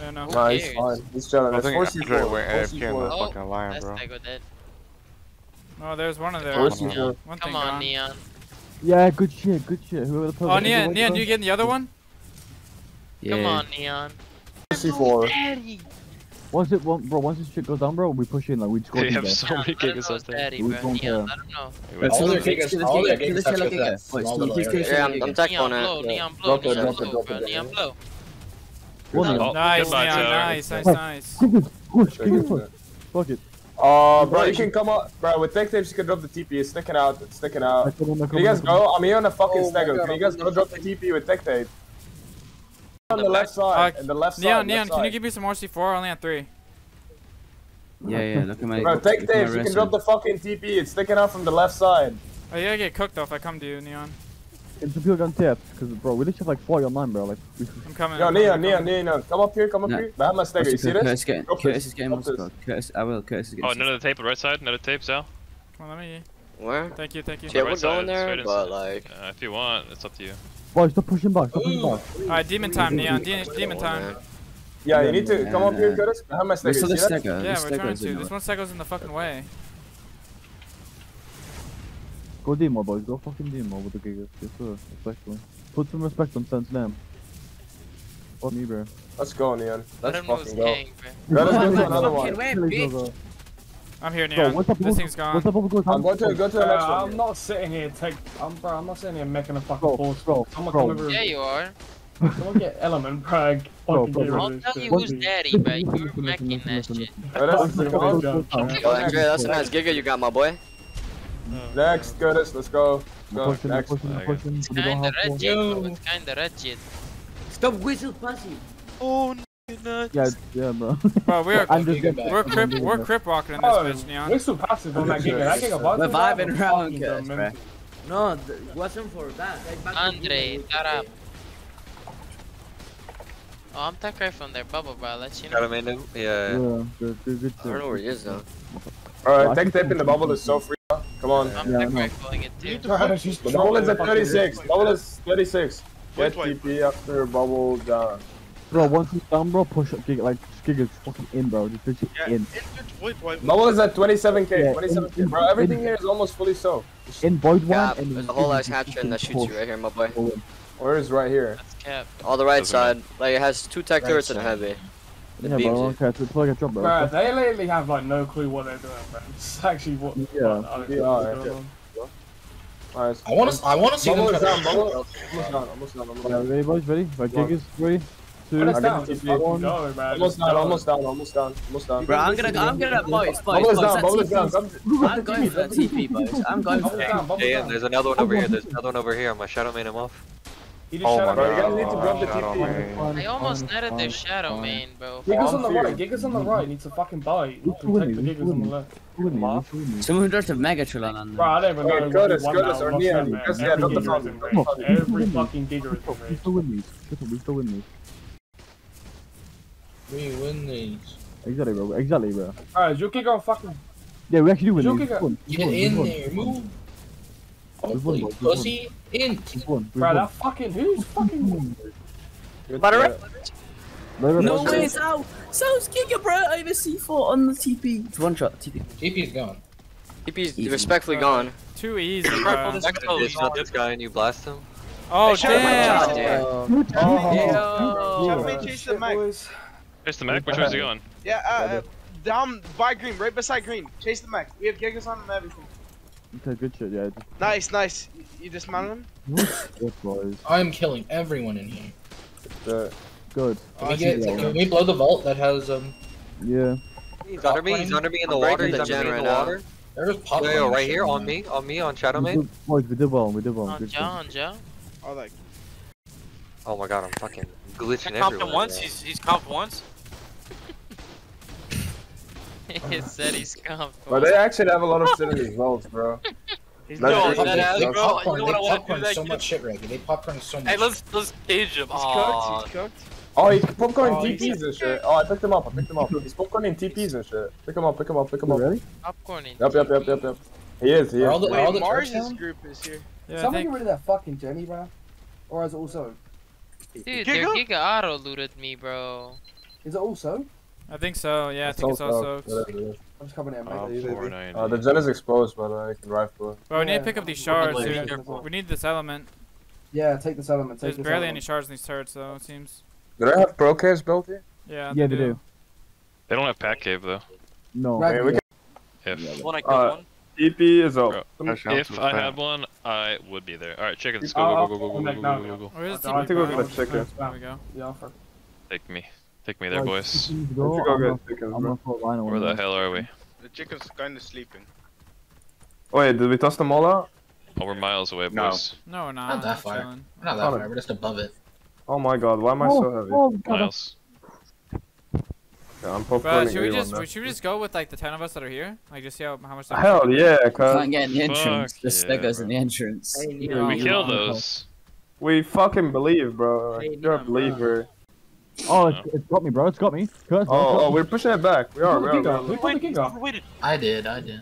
Yeah, no. Who Nah, he's cares? fine. He's chilling. I think 4C4. Andre went AFK in the 4C4. Oh, fucking line, That's bro. Dead. Oh, there's one of there. Four C4. One Come on, gone. Neon. Yeah, good shit, good shit. Whoever the Oh, Neon, Neon, you getting the other one? Yeah. Come on, Neon. 4C4. Daddy. Once it, one, bro, once this shit goes down, bro, we push in, like, we just go They in have so many Let him gigas up there. Daddy, We don't Neon, care. let him know. Let's All their the gigas- all their Giga, kill the gigas Giga, are Giga. just Wait, small Steve, little kill the areas. Yeah, I'm, Giga. Tech on it. Neon blow, Drop it, Neon drop it, blow, drop it, Neon blow. One Oh, Nice, Neon. Nice, nice, nice. Push, give push. Fuck it. Uh, bro, you can come up. Bro, with tech tapes, you can drop the TP. It's sticking out. It's sticking out. I come on, I Can you guys I come on. go? I'm here on the fucking Oh my stego. Can you guys go drop the TP with tech tape? On the left side. Uh, And the left side. Neon, Neon, can you give me some more C4? I only have three. Yeah, yeah, look at my. Bro, take tech at my tapes. You can drop the fucking TP. It's sticking out from the left side. Oh, you gotta get cooked though if I come to you, Neon. It's a pure on tips, because, bro, we literally have like 40 on 9, bro. Like, we, I'm coming. Yo, I'm Neon, coming, Neon, Neon. Come up here. Come up No. here. Behind my stego. You see Kurtis this? getting, Drop Kurtis this, is getting drop what's this. called. Kurtis, I will. Kurtis is getting. Oh, another tape, the right side. Another tape, Sal. Come on, let me. Where? Thank you, thank you. Yeah, right we're side, going there, but like. Uh, if you want, it's up to you. Boys, stop pushing back, stop pushing back. Alright, demon time, Neon. De demon time. Yeah, you need to come up here, Kurtis. Behind my stego. There's You still see the that? Yeah, the we're trying to. This there. one sego's in the fucking way. Go demo, boys. Go fucking demo with the gigas. Yes, sir. Respectfully. Put some respect on Sense name. Fuck me, bro. Let's go, Neon. Let Let's him know it's fucking go. gang. Let us go to another one. I'm here, Bro, Neon. what's up, This thing's gone. what's up, over goes I'm going to go to the next Uh, one. I'm not sitting here take. I'm bro. I'm not sitting here making a fucking Bro, force. bro, Someone bro. come. Yeah, you are. Someone get element, brag. Bro, Fucking bro, bro. I'll tell you who's daddy, bro. You were macking that shit. Hey, that's- Fucking go, go. Yo, Andre, that's a nice giga you got, my boy. Next, Kurtis, let's go. Go. Next. pushing, pushing. It's kinda have four. wretched, bro. It's kinda wretched. Stop whistle pussy. Oh, nuts. Yeah, yeah, bro. Bro, we're I'm just we're crip we're crip walking in this Oh, bitch, Neon. we're so passive on that giga. That giga bot. We're vibing around, fucking bro. man. No, th- wasn't for that. Like, back to Andre, you. shut up. Oh, I'm that guy from their bubble, bro. I'll let you know. make him. Yeah, Yeah. good, good, good I don't know where he is though. Alright, tech tape in the bubble is so free. Come on. I'm Yeah, that I guy know. calling it too. The bubble is at 36. Bubble is 36. Get Wait, TP after bubble down. Bro, once he's down, bro, push up Giga, like, Giga's fucking in, bro. Just literally Yeah, in. Wait, wait, is at 27k. Yeah, 27k. in- Bro, everything in- here is almost fully so. In void one, Yeah, and there's a whole ass just hatcher that shoots you right here, my boy. Where is right here? That's cap. All the right Doesn't side. Like it has two tech Right and a heavy. It Yeah, bro, okay, it's, it's like a job, bro. Bro, they literally have like no clue what they're doing, bro. It's actually what. Yeah. what- I don't Yeah, know what's yeah. going on. Alright. I want to. I want to see Bubble them is try down. to- Almost down. Almost down. Almost Yeah, ready, boys? Ready? Right, One. Giga's three, Almost down, almost down, almost down, almost down. Bro, I'm gonna, I'm gonna, boys, boys, boys, down, boys, down. I'm going for that TP, boys. I'm going for that. Yeah, there's another one over here. There's another one over here. My shadow made him off. He just oh shadow, bro. You guys need to grab the TP. I almost netted this shadow, man, bro. Gigas on the right. Gigas on the right needs to fucking bite. Protect the Gigas on the left. Someone does a mega chill on Bro, I don't even know. Kurtis, Kurtis, or Neon. Every fucking Gigas is red. He's still with me. He's still with me. We win these. Exactly, bro. Exactly, bro. Alright, is your Giga on fucking. Yeah, we actually do win Is these. your We've. Get won. in won. there. Move. We've Hopefully, won. pussy. In. We've won. We've Bro, that fucking. Who's fucking. Butter Right, right, No way, Sal. Sal's Giga, bro. I have a C4 on the TP. It's one shot, TP. TP's gone. TP's Easy. respectfully gone. Too easy, Purple, bro. this guy, this not this guy, and you blast him. Oh Shadow Man, damn. Damn. Two Oh. times. Shadow Man, chase the Mac. Here's the Mac. Which way's he going? Yeah, uh, uh, down by green, right beside green. Chase the Mac. We have Gigas on and everything. Okay, good shit, yeah. Nice, nice. You, you dismounted him? yes, boys. I'm killing everyone in here. The- Good. Can we, get, can we blow the vault that has um? Yeah. He's under me. He's under me in the I'm water. He's under me gen in the right now. water. There's pop. Yo, yo, right here on me, on me, on shadow man. boys, we did well. We did well. On Good Joe, on Joe. Oh, like. Oh my god, I'm fucking glitching I comped everywhere. him once, bro. he's he's comped once. he said he's comped. But they actually have a lot of citizens votes, bro. He's That's Yo, it. that ass, They bro. popcorn. You know They what I want to do popcorn so much shit, Reggie. They popcorn so much. Hey, let's let's cage him. He's Aw. cooked, he's cooked. Oh, he popcorn Oh, he's- TPs and shit. Oh, I picked him up. I picked him up. He's popcorning TPs and shit. Pick him up. Pick him up. Pick him up. ready? Popcorn in Yep, yep, yep, yep, yep. He is. He is. all the, are Wait, all the Mars' group is here. Yeah, I Someone get rid of that fucking Jenny, bro. Or is it also? Dude, their Giga? Giga auto looted me, bro. Is it also? I think so. Yeah, I think it's also. Whatever. I'm just coming in, mate. Oh, Easy, easy. 490. Uh, the gen is exposed, but uh, I can rifle. Bro, we need to pick up these shards, dude. yeah, yeah. We need this element. Yeah, take this element. Take There's this barely element. any shards in these turrets, though. It seems. Do they have pro case built here? Yeah. Yeah, they do. They don't have pack cave though. No. Right, Okay, we yeah. If One I killed Uh, one. TP is up. Bro, if I had one, I would be there. All right, chickens, go go go go go go go go go go. Where's the I TP think we're bar? gonna check it. There we go. Yeah, fuck. Take me, take me there, boys. Go, Let's go I'm get gonna- chickens, I'm bro. gonna put Rhino Where on the there. hell are we? The chicken's kinda sleeping. Wait, did we toss them all out? Oh, we're miles away, No. boys. No, we're not. Not that We're far. chilling. We're not that far. We're just above it. Oh my god, why am I so oh, heavy? Oh, God, Miles. Yeah, I'm Bro, popcorning should we just now. should we just go with like the ten of us that are here? Like just see how, how much. time- Hell yeah, cuz Can't get in the entrance. Fuck Just yeah, that goes in the entrance. Yeah, We kill those. we fucking believe, bro. Hey, You're a Neon, believer. Oh, it's, it's got me, bro. It's got me. Curse, bro, Oh, it's oh, got we're pushing it back. We are, we are. We Giga. are. Who put the I did. I did.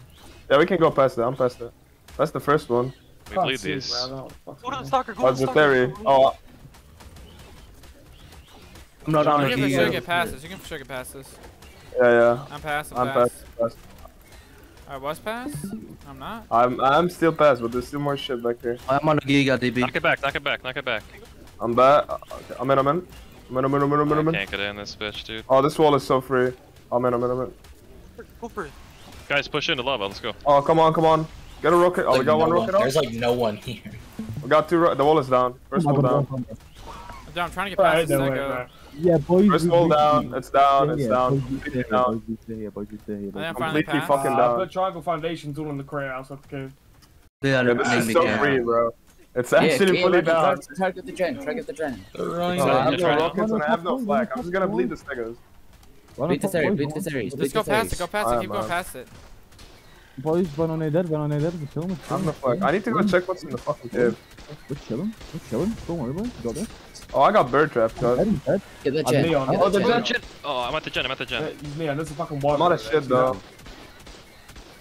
Yeah, we can go past that. I'm past that. That's the first one. We Can't bleed these. bro, I don't fucking Go to the stalker. Go to it's the a stalker. theory. Oh, I'm not You can for sure get past this. You can sure get past this. yeah, yeah. I'm past. I'm, I'm past. past. past. I was past. I'm not. I'm I'm still past, but there's still more shit back there. I'm on a Giga, DB. Knock it back, knock it back, knock it back. I'm back. Okay, uh, I'm in. I'm in. I'm in. I'm in. I'm in. I'm in. I'm I can't get in this bitch, dude. Oh, this wall is so free. I'm in. I'm in. I'm in. Go for it. Guys, push into lava. Let's go. Oh, come on, come on. Get a rocket. Oh, we got no one one. rocket off. There's like no one here. We got two. Ro- the wall is down. First I wall got down. one. Dude, I'm trying to get past ain't this no way, Echo. bro. Yeah, boys. First we- wall we- down. It's down. Yeah, It's yeah, down. boys, we Completely down. boys, we stay here, boys, we stay here, boys. Completely past. fucking Uh, down. put triangle foundations all in the crate outside the cave. Yeah, Yeah, this is so free, bro. It's actually fully down. Try to get the gen. Try to get the gen. Oh, I have no rockets and I have no flag. I'm just gonna bleed the steggers. Why Bleed the not, bleed the boys? Terry. Just go past it, go past it, keep going past it. Boys, when on their dead, when on their dead, we're chilling, we're I have chilling. no flag. I need to go check what's in the fucking cave. We're chilling, we're chilling. Don't worry, boys. You got this. Oh, I got bird trap, cuz. Dead, he's dead. Get the I'm gen. Leon. Get Oh, the the gen. gen. Oh, I'm at the gen. I'm at the gen. Yeah, he's Leon. There's a fucking wild. I'm not a shit though.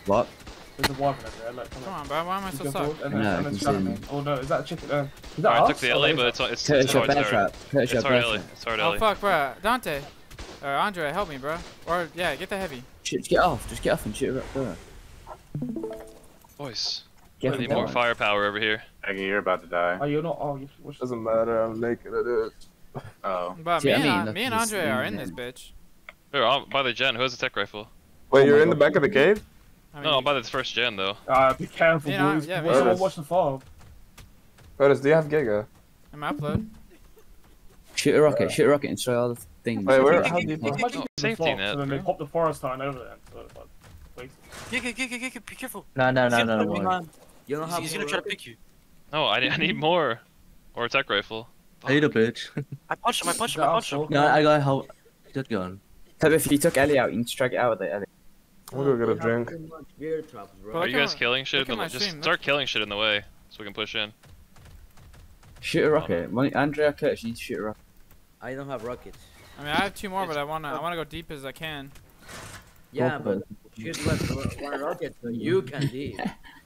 What? There's a wyvern over there. Look, come Come on. on, bro. Why am I so Go sucked? forward, And No, and I can see him. him. Oh no, is that a chicken? Uh, is that I us? took the Oh, LA, but it? it's it's Kurtis, it's your hard bear turret. It's hard LA. It's hard Oh fuck, bro. Dante. Or Andre, help me, bro. Or yeah, get the heavy. Shoot, Just get off. Just get off and shoot her up there. Boys, Get I need more firepower over here. Aggie, you're about to die. Oh, you're not. Oh, you. What's Doesn't matter. I'm naked. It is. Oh. But See, me, I mean, An- me and Andre are in this bitch. Here, I'm by the gen. Who has a tech rifle? Wait, Oh you're my in the back of the cave? I No, I'm by the first gen though. Uh, be careful, Yeah, boys. yeah, Watch yeah. watch the fall. Kurtis, do you have Giga? in my upload. Shoot a rocket. Shoot a rocket and destroy all the things. Wait, where? How do you? Imagine Oh, the safety flop, net, So then they pop the forest sign over there. So it's like, wasted. Giga, Giga, Giga, be careful. No, no, He's no, gonna no, put me no. on- You don't have he's gonna try to pick you. No, I need, I need more. Or a tech rifle. Hey, a bitch. I punched him. I punched him. I punched him. no, I got help. Good gun. Tell if you took Ellie out, you can strike it out with it, Ellie. I'm gonna go get a drink. Bro, Are look you at guys killing shit? In the, just stream, start killing shit in the way so we can push in. Shoot a rocket. Money, Andrea, Kurtis, you need to shoot a rocket. I don't have rockets. I mean, I have two more, but I wanna, I wanna go deep as I can. Yeah, but shoot one, one rocket so you can leave.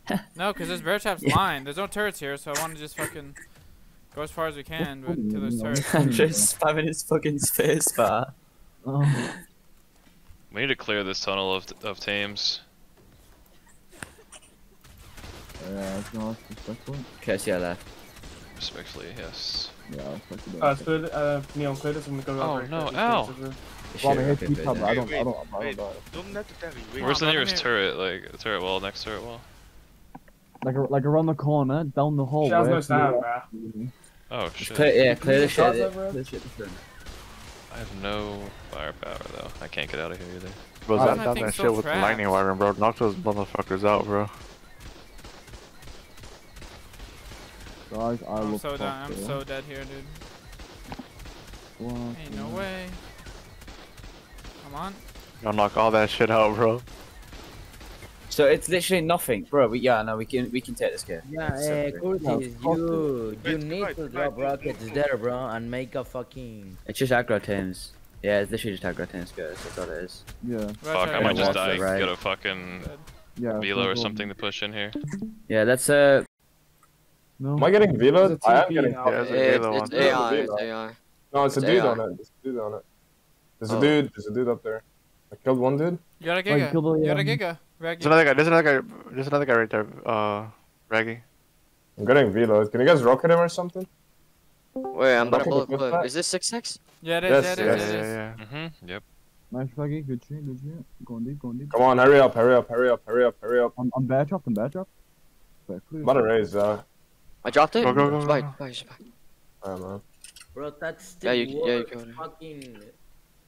No, cause there's bear traps line. There's no turrets here, so I wanna just fucking go as far as we can, but to those turrets. Andrea's spamming his fucking space bar. Oh, We need to clear this tunnel of of tames. yeah, it's not respectful. Left. Respectfully, yes. Yeah, it's fucking Uh, it's. Uh, Neon clear this. I'm gonna go Oh, over. no, It's- ow. Well, I I don't, I don't, I don't. Don't. Where's the nearest turret? Like turret wall, next turret wall. Like, like around the corner, down the hallway. She has no to stamina, the- bruh. Oh shit. clear, yeah, clear the shit. Shots yeah, over it? Clear the shit. I have no firepower though. I can't get out of here either. Bro, Why that, is my that, so shit with the trapped? lightning wyvern, bro. Knock those motherfuckers out, bro. Guys, I I'm will so fuck done. I'm so dead here, dude. Fuck Ain't no way. Come on. Y'all knock all that shit out, bro. So it's literally nothing, bro. We, yeah, no, we can we can take this game. Yeah, It's eh, Kurtis, you you need to drop rockets there, bro, and make a fucking. It's just aggro teams. Yeah, it's literally just aggro teams, guys. That's all it is. Yeah, Right Fuck, I might just die. to the right. Get a fucking yeah. velo or something to push in here. Yeah, that's uh. No. Am I getting vetoed? There's a I am getting. out Yeah, it's a It's, it's. AI. It's AI. No, it's a dude AI. on it. There's a dude on it. There's a Oh. dude. There's a dude up there. I killed one dude. You got a Like, giga. kill the, You got a giga. Rag There's another guy. There's another guy. There's another guy right there. Uh, Raggy. I'm getting vetoed. Can you guys rocket him or something? Wait, I'm about to Okay, pull a what's clip. that? Is this six six? Yeah, it is. Yes, yeah, it Yeah, is. yes. it yeah, is. yeah. Mm-hmm. Yep. Nice, Fraggy. Good shit, good shit. Going deep, going deep. Come on, hurry up, hurry up, hurry up, hurry up, hurry up. I'm, I'm bear trapped, I'm bear trapped. Respectfully. I'm about to raise, uh. I dropped it. Go, go, go, go, Spike, go. spike, spike. I don't. Bro, that's Yeah, you can- yeah, you worth can. fucking.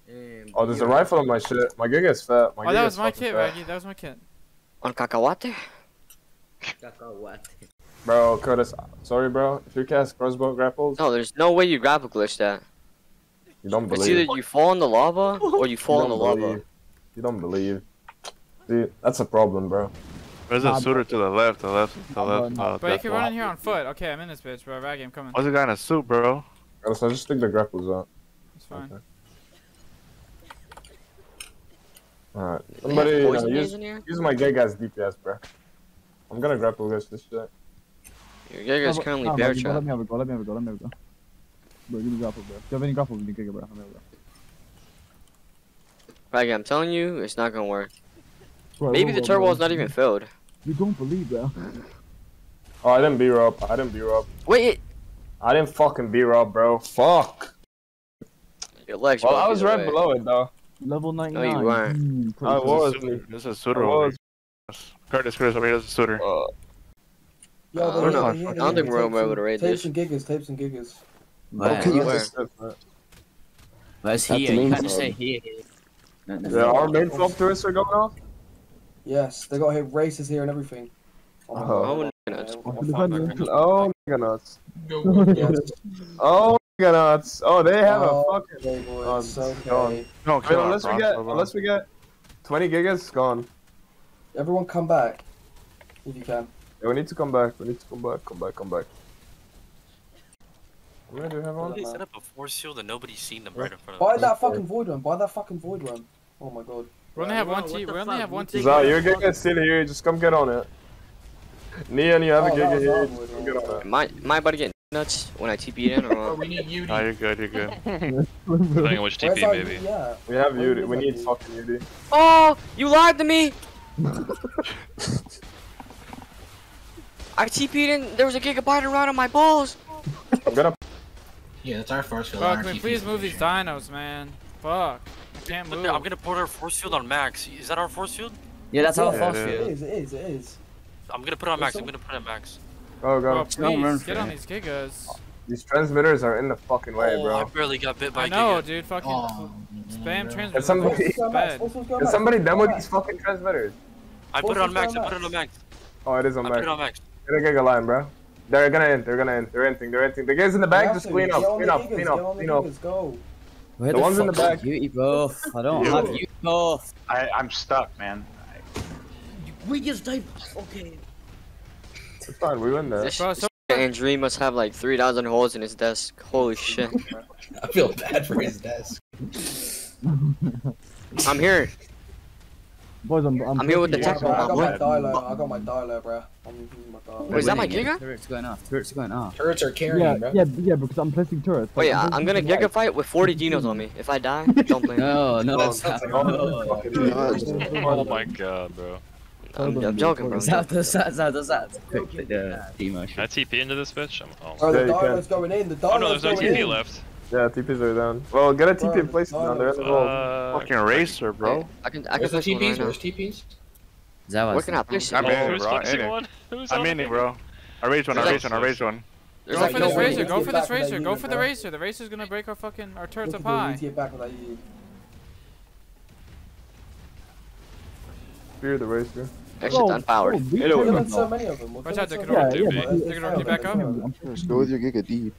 Um, Oh, there's a rifle on my shit. My gig is fat. My Oh, gig that is was my kit, fat. Raggy. That was my kit. On cacahuate? Cacahuate. Bro, Kurtis, sorry, bro. If you cast crossbow grapples, No, there's no way you grapple glitch that. you don't believe. It's either you fall in the lava or you You fall in the don't lava. You don't believe. See, that's a problem, bro. There's Nah, a suitor to the left. The left. The Nah, left. bro, Uh, Bro, you can run in here on foot. Okay, I'm in this bitch, bro. Raggy, I'm coming. What's the guy in a suit, bro? Kurtis, I just stick the grapples out. It's fine. Okay. Alright. They have Somebody uh, poison use, bees in here? use my gig as DPS, bro. I'm gonna grapple this this shit. Your Giga is currently Nah, bear bro, Let trap. me have a go, let me have a go, let me have a go. Bro, give me grapple, bro. Do you have any grapple? Give me giga, bro. Let me have a go. Raggy, I'm telling you, it's not gonna work. Bro, Maybe the bro, turbo is not even filled. You don't believe that. Oh, I didn't beat her up. I didn't beat her up. Wait, I didn't fucking beat her up, bro. Fuck. your legs. Well, I was right way. below it, though. Level 99. you weren't. Pretty I was. This is a suitor- This is a suitor I over was. Kurtis, Kurtis, over here. There's a suitor. Uh, Yo, I don't know. they're I don't think we're Tapes gonna be able to raid Tapes this. and gigas, tapes and gigas. Where? Okay, you Where? are. Where's That's here? the You main can't just say side. here. No, no, Yeah, no. our main flop turrets are going off. Yes, they got here races here and everything. Oh, my Oh. God. Oh, nuts. Oh, nigga nuts. Oh, nigga nuts. Oh, they have Oh, a fucking. okay, boys, Oh, it's it's okay. gone. No, Wait, kill our unless we Bronx, get, hold unless we get 20 gigas, it's gone. Everyone come back. If you can. Yeah, we need to come back. We need to come back. Come back. Come back. Where do we have one? They set up a force field and nobody's seen them right in front of Buy us. that fucking void run. Buy that fucking void run. Oh my god. We only have one T. We only have one T. Zao, your giga is still here. Just come get on it. Nia, you have a Oh, that giga was here. our Just void come get on it. Am I, am I get nuts when I TP in or what? we need you. No, you're good, you're good. Depending on which Where's TP, maybe. Yeah. We have Where We need fucking Yuri. Oh, you lied to me! I TP'd in, there was a gigabyte around on my balls! I'm gonna. Yeah, that's our force field. Fuck, can we please move these dinos, man? Fuck. I can't move. I'm gonna put our force field on max. Is that our force field? Yeah, that's our force it It field. It is, it is, it is. I'm gonna put it on max. I'm gonna put it on max. Go, go. Bro, please, for get on these gigas. These transmitters are in the fucking way, oh, I barely got bit by I a know, giga. dude. Fucking Oh, spam transmitters. Can somebody- Force go max, Bad. force go Can somebody force go demo these fucking transmitters? I put it on max. I put it on max. Oh, it is on I put it on max. Get a giga line, bro. They're gonna end. They're gonna end. They're ending. They're ending. The guys in the back, just clean up, clean up, clean up, clean up. gigas, Go. Where The the, ones in the fuck's back. Beauty, bro. I don't You. have you both. I, I'm stuck, man. We just died. Okay. It's fine. We win there. This Bro, so Andrew must have like 3,000 holes in his desk. Holy shit. I feel bad for his desk. I'm here. Boys, I'm, I'm, I'm here with the Yeah, tech. bro, I got my dialer. I got my dialer, bro. I'm using my dialer. Wait, is that my Winning, yeah. giga? Turrets going off. Turrets going off. Turrets are carrying, Yeah, bro. yeah, yeah, because I'm placing turrets. Wait, I- I'm I'm gonna placing giga fight with 40 dinos on me. If I die, don't blame me. No, no, Oh, that's that's not. like all the No. fucking Oh my god, bro. I'm, I'm joking, bro. Zao does that. Zao does. Quick, the demotion. Can I TP into this bitch? I'm, oh. Bro, the Yeah, you can. dialer's going in. The oh no, there's no TP in. left. Yeah, TPs are down. Well, get a TP Bro, in place down there. Uh, Fucking racer, bro. I can, I can Where's the TPs? right now. Where's TPs? Zao Where has can I place it? I'm in it, bro. I'm in it. on? Who's I'm on in it, bro. I raised one, I raised one, I raised one. There's Go like for no this way racer. to Go for this with racer. Go for the bro. racer. The racer's gonna break our fucking our turrets Look up high. get back with that. Fear the racer. That shit's unpowered. bro, we Hit it can- with it. so many of them. We're Watch out, they so could many. already do Yeah, it. but They it's could already fine, back it's up. fine. Just go with your Giga deep.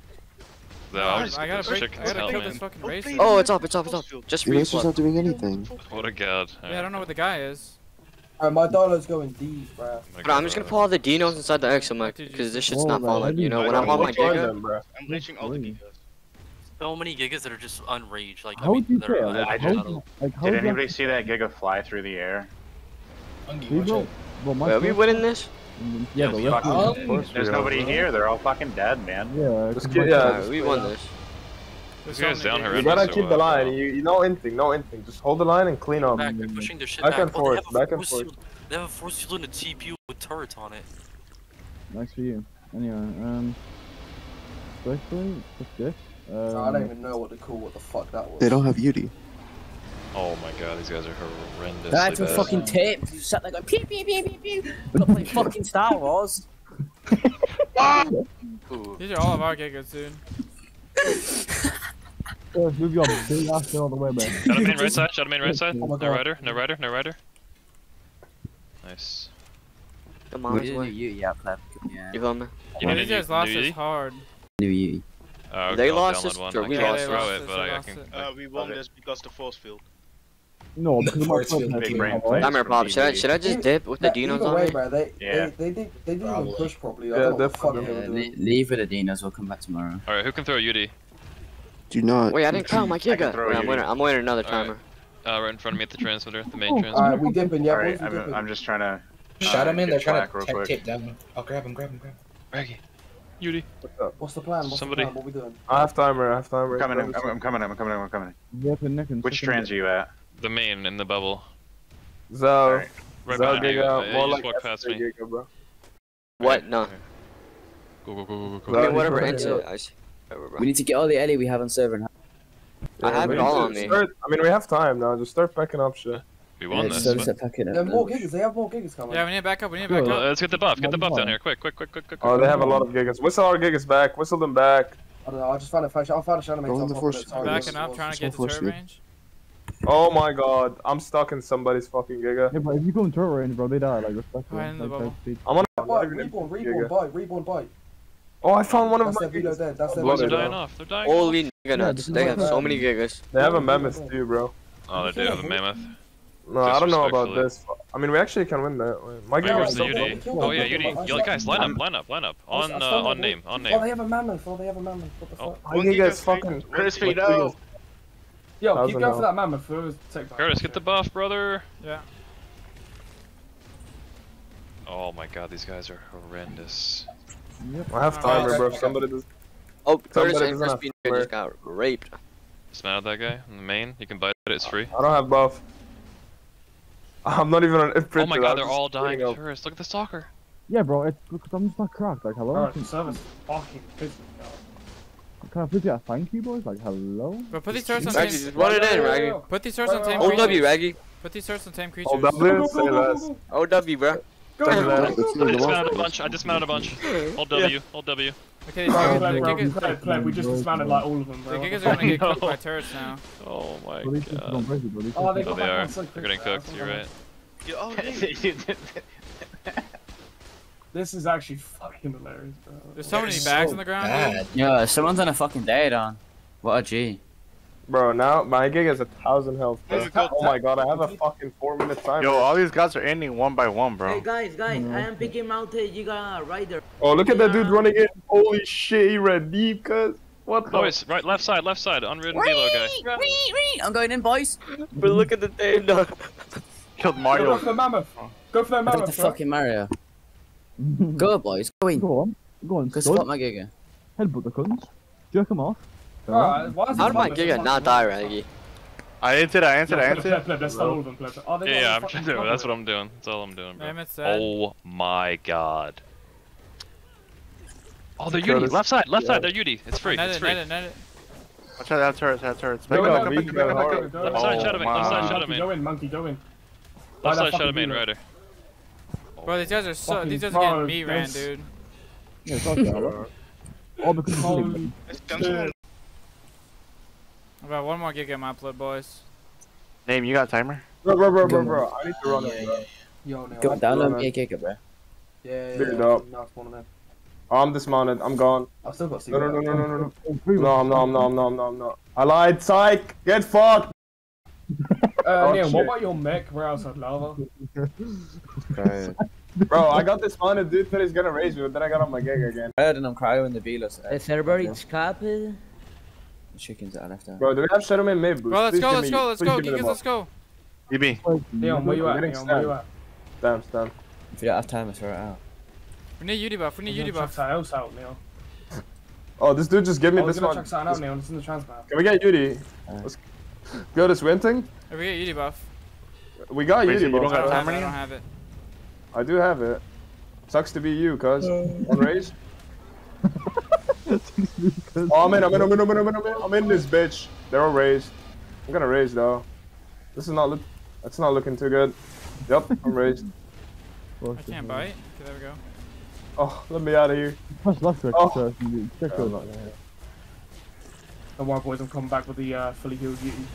No, I was just I gonna gotta break. I chicken's gotta kill this fucking racer. Oh, it's up, it's up, it's up. Just Your racer's respawn. not doing anything. Oh, what a god. Yeah, I don't know what the guy is. Alright, my dialer's going deep, oh bro. But I'm just gonna pull all the dinos inside the Exomech, because this shit's not falling, you know? When I'm on my Which one of giga, them. I'm glitching all the gigas. So many gigas that are just unraged. Like How I would mean, you they're fail? Like, I just- would you- like, Did anybody see that Giga fly through the air? Fungi, See, watch bro? Well, my Wait, are we winning this? Yeah, but let's do it. There's nobody here. They're all fucking dead, man. Yeah, Just come keep, yeah, Alright, we won this. This guy's down You gotta so, keep the uh, line. You, you no anything, no anything. Just hold the line and clean up. back. They're pushing their shit Back back. and Oh, forth, they back and forth. field. They have a force field and a TPU with turrets on it. Nice for you. Anyway, um, firstly, what's this? Um, I don't even know what to call what the fuck that was. They don't have Yuty. Oh my god, these guys are horrendous. That's a fucking tape. You sat there going pew pew pew pew pew. Got play fucking Star Wars. These are all of our gigas, dude. First, move your big ass all the way back. Shadowmane right side, Shadowmane right side. Oh No rider, no rider, no rider. Nice. Come We on, did way. you, yeah, Clef. Yeah. You feel me? You Yeah, these guys new- lost new us hard. New you. Oh, They I'll lost download this, one. or I we can't lost throw this. it, but I, I lost can. Uh, we won this because the force field. No, because of my Force big brain been play. Timer from pop. Should I, should I just dip with the Yeah, dinos on way, bro, they, Yeah. they, they, did, they didn't even push properly. I Yeah, don't know what the definitely. fuck they Yeah, were le- doing. leave with the dinos. We'll come back tomorrow. Alright, who can throw Yuty? Do not. Wait, I didn't count my can giga. throw Wait, I'm you. waiting. I'm waiting another timer. Uh, right in front of me at the transmitter, the main transmitter. Alright, we dipping, yeah, Alright, we I'm. I'm just trying to. Shot uh, him in. get They're trying to tech quick. tape down. I'll grab him. Grab him. Grab him. Raggy. Yuty. What's the plan? What's Somebody- the plan? What we doing? Half timer, half timer. I'm coming in. I'm, I'm coming in. I'm coming in. I'm coming in. Nick and Which second- trans are you at? The main in the bubble. Zao. Alright. Right Zao behind you. Uh, more you just like walked past me. Giga, bro. What? No. Go, go, go, go, go, go. mean, whatever. you Into can- I see. Whatever, bro. We need to get all the Ellie we have on server. and I have it all on me. Start, I mean, we have time now. Just start packing up shit. We won Yeah, this. so but- set pack it They have more gigas. They have more gigas coming. Yeah, we need to back up. We need to back Uh, up. Let's get the buff. Get the buff down here. Quick, quick, quick, quick, quick. Oh, they have a lot of gigas. Whistle our gigas back. Whistle them back. I don't know. I just found a fish. I'll find a shadow Go in the force. I'm backing up, trying to get to turret range. Oh my god, I'm stuck in somebody's fucking Giga. Yeah, but if you go in turret range, bro, they die. Like, respect Right in the like, bubble. I'm on Bite, reborn, reborn, bite, reborn, bite. Oh, I found one of That's my their Velo dead. That's their Boys are dying bro. off. They're dying Holy off. nigga nuts. They have so many gigas. They have a mammoth too, bro. Oh, they do have a mammoth. No, I don't know about this. I mean, we actually can win that. My Wait, Giga where's the Yuty? Oh yeah, kill. Yuty. Yo, guys, line up, line up, line up. On uh, on name, on name. Oh, name. they have a mammoth. Oh, they have a mammoth. What the fuck? My Giga is fucking. Crispy, What no. Giga? Yo, keep going health. for that mammoth. For take back. Kurtis, get the buff, brother. Yeah. Oh my god, these guys are horrendous. I have timer, bro. If somebody does. Oh, Kurtis and doesn't Crispy fire. just got raped. Dismounted that guy in the main. You can bite it, it's uh, free. I don't have buff. I'm not even on Oh infantry. my god, I'm they're all dying waiting to Look at the stalker. Yeah, bro, it's because I'm just not cracked. Like, hello? Bro, Can, the service fucking pissed me off. Can I please get a thank you, boys? Like, hello? But put these turrets on Raggy, tame. just run it in, Raggy. Put these turrets on tame creatures. OW, creatures. Raggy. Put these turrets on tame creatures. Oh, W, say less. OW, bro. Say less. Let's see I the dismounted a bunch. I dismounted a bunch. Hold W. Hold W. Okay, these Bro, gigas, play, the bro, gigas, play, play. We just dismounted like all of them, the bro. gigas are gonna get cooked by turrets now. Oh my Bro, these things god. don't break it, bro. These Oh, they things Oh, got they back are. on so They're quick, getting cooked. You're right. This is actually fucking hilarious, bro. There's so many They're bags so on the ground. bad. Yeah, someone's on a fucking dead on. What a G. Bro, now my gig is a thousand health. Bro. A Oh my god, I have a fucking four minute timer. Yo, all these guys are ending one by one, bro. Hey bro. guys, guys, I am mm-hmm. picking out a Giga Rider. Oh, look at that dude running in. Holy shit, he ran deep, cuz. What the? Boys, right, left side, left side. Unridden Velo guy. I'm going in, boys. But look at the name, dog. Killed Mario. Go Mario. for the mammoth. Go for that I got the mammoth, bro. fucking Mario. Mm-hmm. Go, boys. Go in. Go on. Go on, Go stud. spot my giga. Headbutt the cunts. Jerk them off. Alright, why is How this did my Giga not die, long? Raggy? I answered, I answered, I Pleb, answered. pleb, pleb, Let's all of them, pleb. Oh, Yeah, yeah, I'm the trying fucking to. That's what. I'm doing. That's all I'm doing, bro. Mammoth's. Oh my god. Oh, they're Kurtis. Yuty. Left side, left Yeah. side. They're Yuty. It's free. Net It's it, free. net it, net it. Watch out, that turret, that turret. Go Back in, up, monkey, back go up, in, back go up, in, back go up. Left side, Oh, Shadowmane, left side, my. shadow Monkey, main. go in, monkey, go in. Left Buy that side, shadow fucking main, Velo. rider. Bro, these guys are so. Fucking These guys are getting me ran, dude. Yeah, it's okay, hello. All because of Holy the shit. I've got one more gig in my upload, boys. Name, you got a timer? Bro, bro, bro, bro, bro. I need to run Yeah, it, yeah, bro. yeah. Yo, no. Go down run on me a giga, bro. Yeah, yeah, Big yeah. dog. No, it's one of them. I'm dismounted. I'm gone. I've still got No, no, no, no, no, no, no. Three No, I'm not, I'm not, I'm not, I'm not, I'm not. I lied, psych! Get fucked! Uh, Oh, Neil, shit. what about your mech? We're outside lava. Bro, I got dismounted, dude, but he's gonna raise me, but then I got on my gig again. I heard and I'm crying the Velos. The server is capped. The chickens that I left out. Bro, do we have Shadow Man mid boost? Bro, let's Please go, let's me- go, let's go. give me the Gigas, buff. let's go. EB. Neon, where you at? getting Neon, where you at? Stamp, stamp. If you don't have time, I throw it out. We need Yuty buff. We need Yuty buff. something else out, Neon. Oh, this dude just gave me Oh, this one. check something out, Neon. It's in the transmap. Can we get Yuty? Uh. Let's go this win thing. If we get UD buff. We got Wait, so Yuty, you bro. don't I got don't have it. I don't have it. I do have it. Sucks to be you, cuz. One raise. Oh, I'm in, I'm in, I'm in, I'm in, I'm in, I'm in. I'm in this bitch. They're all raised. I'm gonna raise though. This is not look. That's not looking too good. Yep, I'm raised. I can't bite. Okay, there we go. Oh, let me out of here. Press left click Oh. to check I'm those. not gonna. Don't worry, boys. I'm coming back with the uh, fully healed Yeti.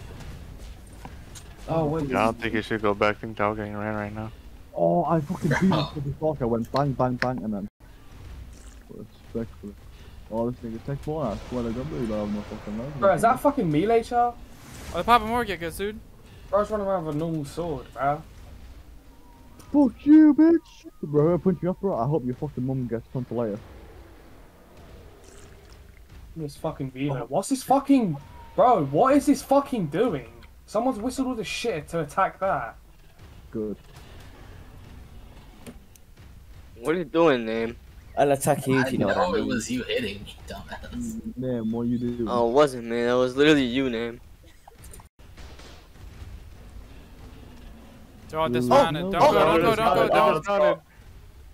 Oh, wait. I don't think you should go back. I think Dog getting ran right now. Oh, I fucking beat him with the stalker. I went bang, bang, bang, and then. Respectfully. Oh, this nigga takes more. I swear to God, you don't have no fucking legs. Bro, is that fucking melee, Char? Oh, they're popping more gigas, I was running around with a normal sword, bro. Fuck you, bitch! Bro, whoever punch me off, bro, I hope your fucking mum gets tonsillitis. This fucking Velo. Oh. What's this fucking... Bro, what is this fucking doing? Someone's whistled all the shit to attack that. Good. What are you doing, name? I'll attack you I if you know what I know it mean. was you hitting me, dumbass. Damn, what you do? Oh, it wasn't, man. That was literally you, name. They're all Ooh. dismounted. Oh, Don't no. go, don't go, don't go, Oh, don't.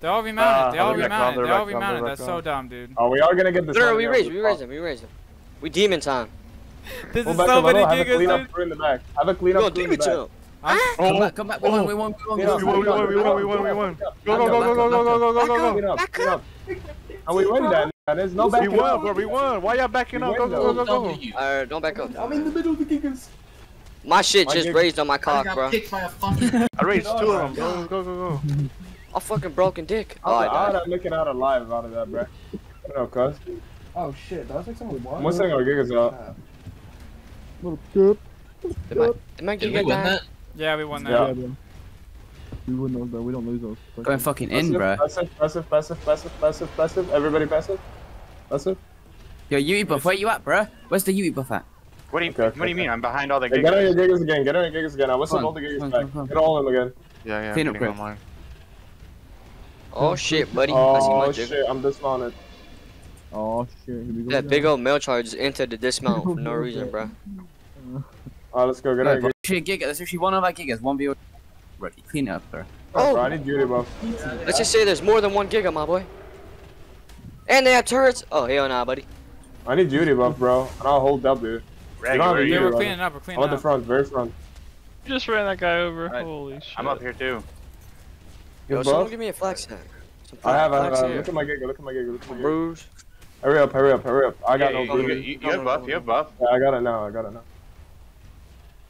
They're all remounted. They Ah, all they're back remounted. they're all back on, they're remounted. back That's so dumb, dude. Oh, we are gonna get this. No, no, we yeah. raised, we raised him, we raised him. We demon time. This is back so up, many Have a gigas, cleanup dude. crew in the back. Have a We cleanup gonna crew in the back. Chill. Come back, come back. We won, we won, we won. We won, we won, we won, we won, we won. Go, go, go, go, go, go, go, go, go, go, go. Clean up. And we win that. There's no We won, bro. We won. Why y'all backing up? Go, go, go, go, go. Alright, don't back up. I'm in the middle of the giggers. My shit just raised on my I cock, got bro. picked by a fucking. I raised Oh two my of them, bro. Go, go, go. A fucking broken dick. Oh, How I how died. did I make it out alive out of that, bro? No, cuz. Oh shit, did I take someone I'm whistling our gigas out. Little skip. Did my, did my Did gig we get win died? that? Yeah, we won that. Yeah. Yeah. We win those though. We don't lose those. Going fucking in, bro. Passive, passive, passive, passive, passive, passive. Everybody passive. Passive. Yo, Yuty buff, where you at, bro? Where's the Yuty buff at? What do you, Okay, okay, what do you mean? I'm behind all the Hey, get on your gigas. gigas again. Get on your gigas again. I whistled all the gigas come on, back. come on. Get all of them again. Yeah, yeah. Clean up getting quick. online. Oh shit, buddy. I see Oh my shit, I'm dismounted. Oh shit. Here we go. That big old mail charge entered the dismount for no reason, bro. Alright, let's go. Get on No, your but gigas. actually, Giga, there's actually one of our Gigas, one v Ready, clean it up, bro. Oh, Oh. bro, I need duty buff. Let's just say there's more than one giga, my boy. And they have turrets. Oh hell nah, buddy. I need duty buff, bro. And I'll hold W. Raggy, don't have where are a Yeah, we're buff. cleaning up. We're I'm cleaning at the front, very front. You just ran that guy over. Alright. Holy shit. I'm up here too. Yo, Good someone give me a flag stack. Some I have, I have, flags I uh, have. here. Look at my giga, look at my giga, look at my giga. Bruise. Hurry up, hurry up, hurry up. I got Yeah, no you, you, you, you have buff. You have buff. Yeah, I got it now, I got it now.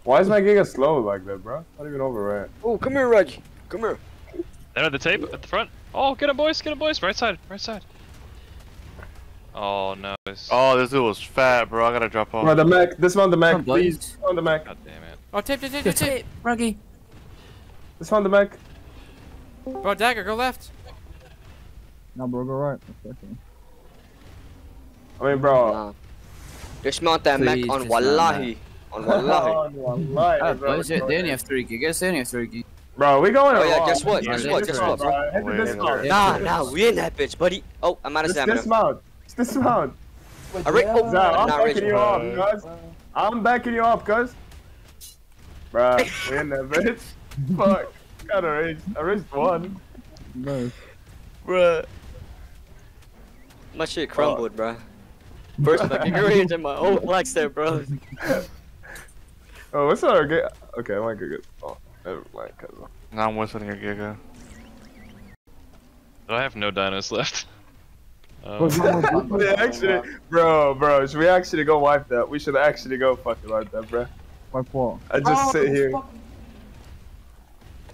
Why is my giga slow like that, bro? Not even over right. Oh, come here, Reggie. Come here. They're at the tape at the front. Oh, get him, boys. Get him, boys. Right side. Right side. Oh no. It's... Oh, this dude was fat, bro. I gotta drop off. Bro, the mech, dismount the mech, Come on, boys. please. Dismount the mech. God damn it. Oh, tape, tape, tape, Yo, tape, tape. tape, Ruggy. Dismount the mech. Bro, Dagger, go left. No, bro, go right. I mean, bro. Nah. Dismount that mech Please on dismount Wallahi. On Wallahi. Oh, wallahi, Oh, bro. they they only have three Gigas, they only have three Gigas. Bro, we going Oh, yeah, guess what? Hit Guess what? Guess what, bro. Hit the Wait, dismount. wait. Nah, nah, we in that bitch, buddy. Oh, I'm out of Just stamina. dismount. Just dismount. I ra- oh, Zach, I'm not backing you off, cuz. I'm backing you off, cuz. Bruh, we in that bitch. Fuck. Got a raise. I raised one. Nice. Bruh. My shit crumbled, bro. First fucking range and my whole flag step, bro. Oh, what's our game? Okay, I might go get. Oh, never mind, cuz. Now I'm whistling your giga. I have no dinos left. Um, we actually, bro, bro, should we actually go wipe that? We should actually go fucking wipe that, bro. My fault. I just sit here.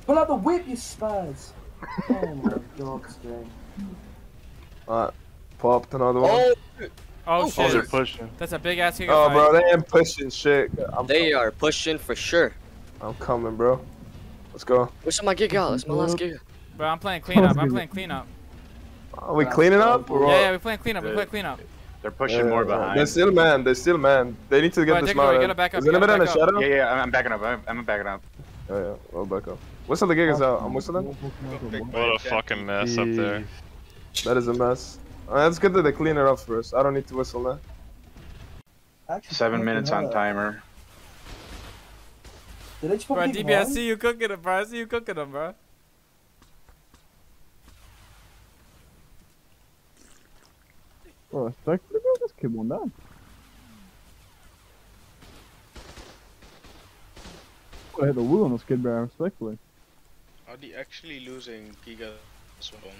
Pull out the whip, you spaz. oh my god, String. Uh, popped another one. Oh, Oh, Oh, they're shit. pushing. That's a big ass Giga Oh, fight. bro, they ain't pushing shit. I'm, they are pushing for sure. I'm coming, bro. Let's go. What's my gig out? That's my last gig. Bro, I'm playing cleanup. I'm playing cleanup. Are we cleaning up? Or Yeah, yeah, we're playing cleanup. We're playing cleanup. They're pushing Yeah, more behind. They're still man. They're still man. They need to get Bro, this Dick, we man. gotta back up, Is we gotta anybody in the shadow? Yeah, yeah, I'm, I'm backing up. I'm, I'm backing up. Yeah, yeah, well back up. Whistle the gig is out. I'm whistling. what a fucking mess up there. That is a mess. Uh, it's good that they clean it up first. I don't need to whistle now. Seven minutes on timer. Did they just Bro, people DB, I see you cooking them, bro. I see you cooking them, bro. Bro, respectfully, bro, this kid won that. I hit the wheel on this kid, bro, respectfully. Are they actually losing Giga as well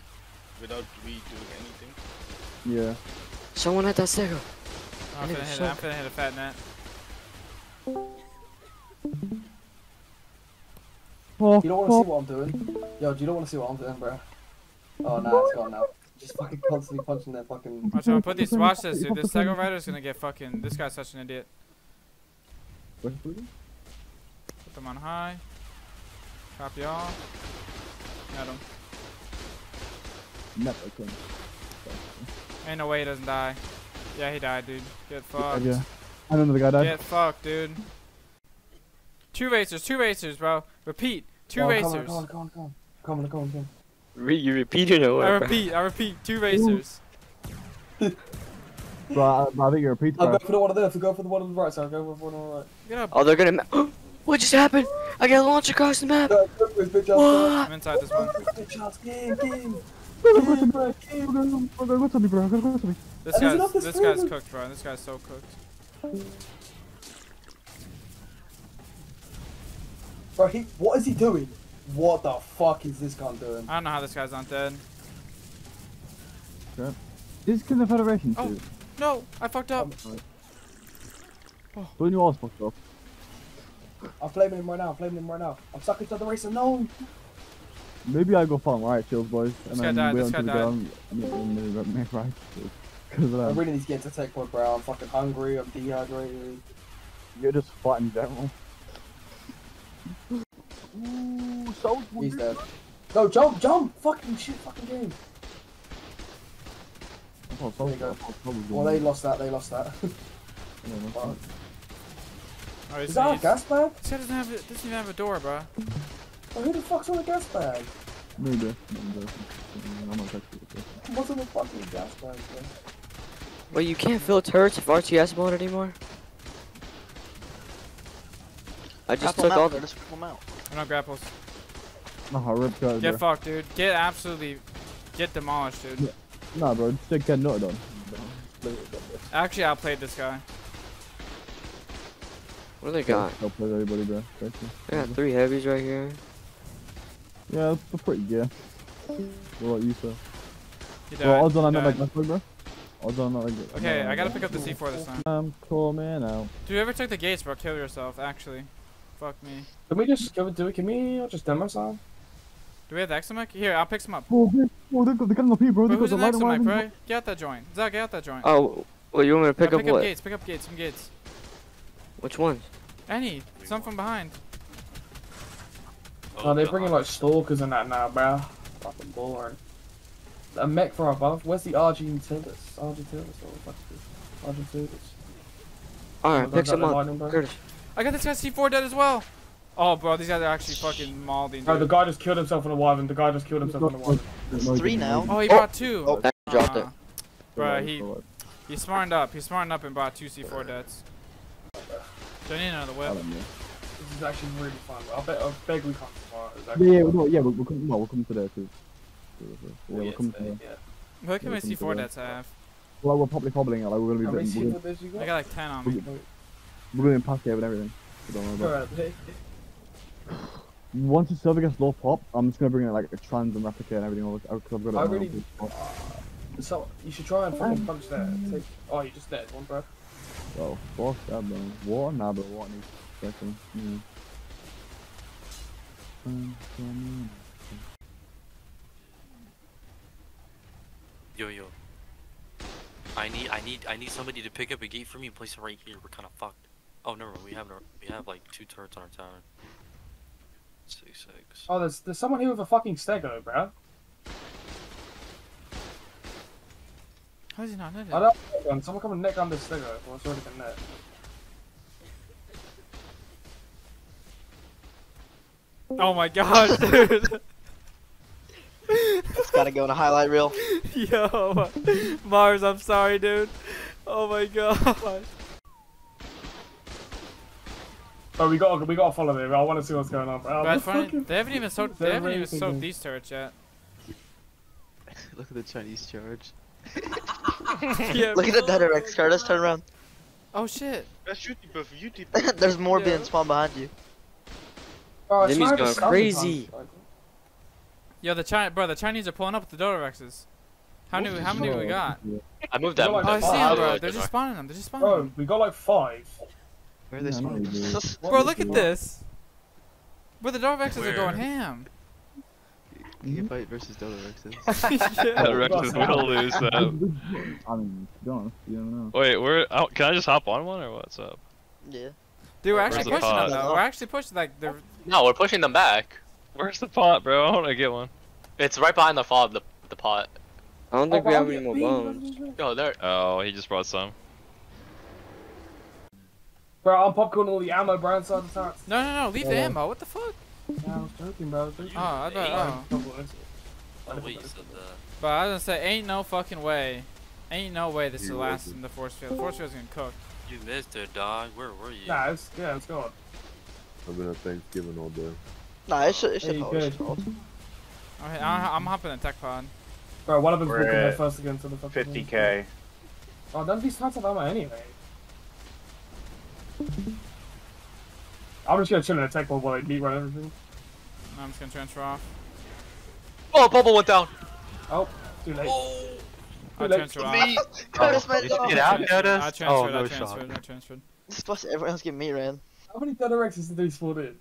without we doing anything? Yeah. Someone at that stego. I'm finna hit, I'm finna hit a fat net. Oh, You don't want to see what I'm doing? Yo, do you don't want to see what I'm doing, bro? Oh, nah, it's gone now. Just fucking constantly punching their fucking. Watch out, put these, watch this, dude. This Stego Rider's gonna get fucking, this guy's such an idiot. Put them on high. Copy all. Got him. Never can. Ain't no way he doesn't die. Yeah, he died, dude. Get fucked. Yeah. I know the guy died. Get fucked, dude. Two racers, two racers, bro. Repeat, two Oh, racers. Come on, come on, come on, come on, come on, come on. Re- you repeated it, I what, bro? repeat, I repeat, two racers. Bro, I, I think you're a pizza. I'll bro. go for the one on the left. Go for the one on the right side. Go for the one on the right. Get up. Oh, they're gonna. What just happened? I got launched across the map. What? I'm inside this one. Game, game. Bro, go to me, bro. Bro, go to me, bro. Go to me. This guy's, this this guy's cooked, bro. This guy's so cooked. Bro, he, what is he doing? What the fuck is this gun doing? I don't know how this guy's not dead. Okay. This is the Federation Oh. too. No, I fucked up. Don't you all fucked up? I'm flaming him right now. I'm flaming him right now. I'm stuck into the racer. No. Maybe I go farm right, chills, boys, and This then died, wait this until guy we go died. on and then maybe make right. Because I um, really need to get to tech point, bro. I'm fucking hungry. I'm dehydrated. you're just fat in general. Ooh, so He's dead. No, jump, jump! Fucking shit, fucking game. Oh, There you go. probably Well, they lost that. They lost that. Fuck. Oh, Is that a gas bag? This guy doesn't have, doesn't even have a door, bro. Well, who the fuck's on a gas bag? Maybe. Maybe. I'm not texting you. What's on a fucking gas bag, bro? Wait, you can't fill turrets with RTS mode anymore? I just Grapple took all the. Kurtis, grapple him out. No grapples. Nah, rip guys, Get bro. fucked, dude. Get absolutely, get demolished, dude. Nah, bro, just get nutted on. Actually, outplayed this guy. What do they got? I'll play everybody, bro. Thank you. They got three heavies right here. Yeah, it's pretty good. What about you, sir? He Well, died. odds on I'm he not like died. that, bro. Odds on I'm not like. Okay, I gotta pick up the C4 this time. I'm coming out. Dude, whoever took the gates, bro, kill yourself, actually. Fuck me. Can we just can we do it? Can we just demo some? Do we have the Exomech? Here, I'll pick some up. Oh, they- oh, they got they got an OP, bro. They got the an light Exomech, around bro? Get out that joint. Zach, get out that joint. Oh, well, you want me to pick Now up pick up gates, pick up gates, some gates. Which ones? Any. Some from behind. Oh, they're bringing like stalkers and that now, bro. Fucking boring. A mech from above. Where's the Argentavis? Argentavis or what the fuck? Argentavis. Alright, Oh, pick some up. lightning. Kurtis. I got this guy C4 dead as well. Oh, bro, these guys are actually fucking mauling, Oh, the guy just killed himself on the wyvern. The guy just killed himself on the wyvern. Three now. Oh, he oh. brought two. Oh, That dropped it. Bro, he he smartened up. He smartened up and bought two C4 deads. Do I need another I whip? Don't know. This is actually really fun. I bet. I beg we come tomorrow. It's Yeah, yeah, fun. no, yeah, we'll, we'll come. No, we'll come to there too. Yeah, we'll Yeah, come to today, there. yeah. Look how many Yeah, come to C4 there. have. Well, we're probably hobbling it. Like we're gonna be. How many We're, C4 I got? got like 10 on me. we're going to pass cave and everything. So don't worry about it. Once the server gets low pop, I'm just gonna bring in like a trans and replica and everything over. Because I've got it. I really. own page. So you should try and fucking um. punch that. Take. Oh, you just dead, one bro. Oh, fuck that, bro. Water? Nah, but water needs second. Mm. Um, Yo yo. I need I need I need somebody to pick up a gate for me and place it right here. We're kind of fucked. Oh never mind. We have we have like two turrets on our tower. Six six. Oh, there's there's someone here with a fucking stego, bro. How is he not netted? I don't know. Someone come and neck on this stego. Well, it's already been net. Oh my gosh, dude. It's gotta go in a highlight reel. Yo, Mars, I'm sorry, dude. Oh my god. Oh, we got we gotta follow it. I want to see what's going on, bro. But The fucking- they haven't even soaked. They haven't even soaked these turrets yet. Look at the Chinese charge. Yeah, Look at the Dodorex, Kurtis, turn around. Oh shit. That's you, buff, you There's more Yeah. being spawned behind you. Bro, it's Jimmy's trying to going crazy. punch. Yo, the China, bro, the Chinese are pulling up with the Dodorexes. How many? How many we got? I moved You that. know moved what, Oh, I that. see Oh, them, bro. really They're just spawning them. They're just spawning Bro, them. we got like five. Where are they Yeah, I know spawned? you do. Bro, look at this. Bro, the Dodorexes are going ham. You fight versus Dodorexes. yeah. That Rex's will lose that. I mean, don't, you don't know. Wait, we're. Oh, can I just hop on one or what's up? Yeah. Dude, we're Where's actually the pushing them though. We're actually pushing like they're. No, we're pushing them back. Where's the pot, bro? I want to get one. It's right behind the fob, the the pot. I don't think we have any more bones. Yo, there. Oh, he just brought some. Bro, I'm popcorn all the ammo, bro, inside the turrets. No, no, no. Leave the ammo. What the fuck? Yeah, I was joking, bro. Ah, I was joking. Oh, I thought. Oh. Oh wait, you said that. But I was gonna say, ain't no fucking way. Ain't no way this will last in the force field. The force field's gonna cook. You missed it, dog. Where were you? Nah, it's, yeah, it's gone. I've been at Thanksgiving all day. Nah, it should, it Yeah, should you hold. it should hold. Okay, I'm, I'm hopping in the tech pod. Bro, one of them's We're walking there first again to the fucking. 50k. Oh, none of these tanks have ammo anyway. I'm just gonna chill in the tech pod while they meet run everything. I'm just gonna transfer off. Oh, bubble went down. Oh, too late. Oh. I I Like, transferred me. off. Kurtis, Oh, man, you no. get out, I Kurtis? transferred, Oh, I no transferred, shot. I transferred. Just plus everyone else get me, ran. How many Thunderexes did they spawn in?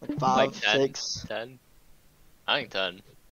Like five, like 10, six. 10? I think 10.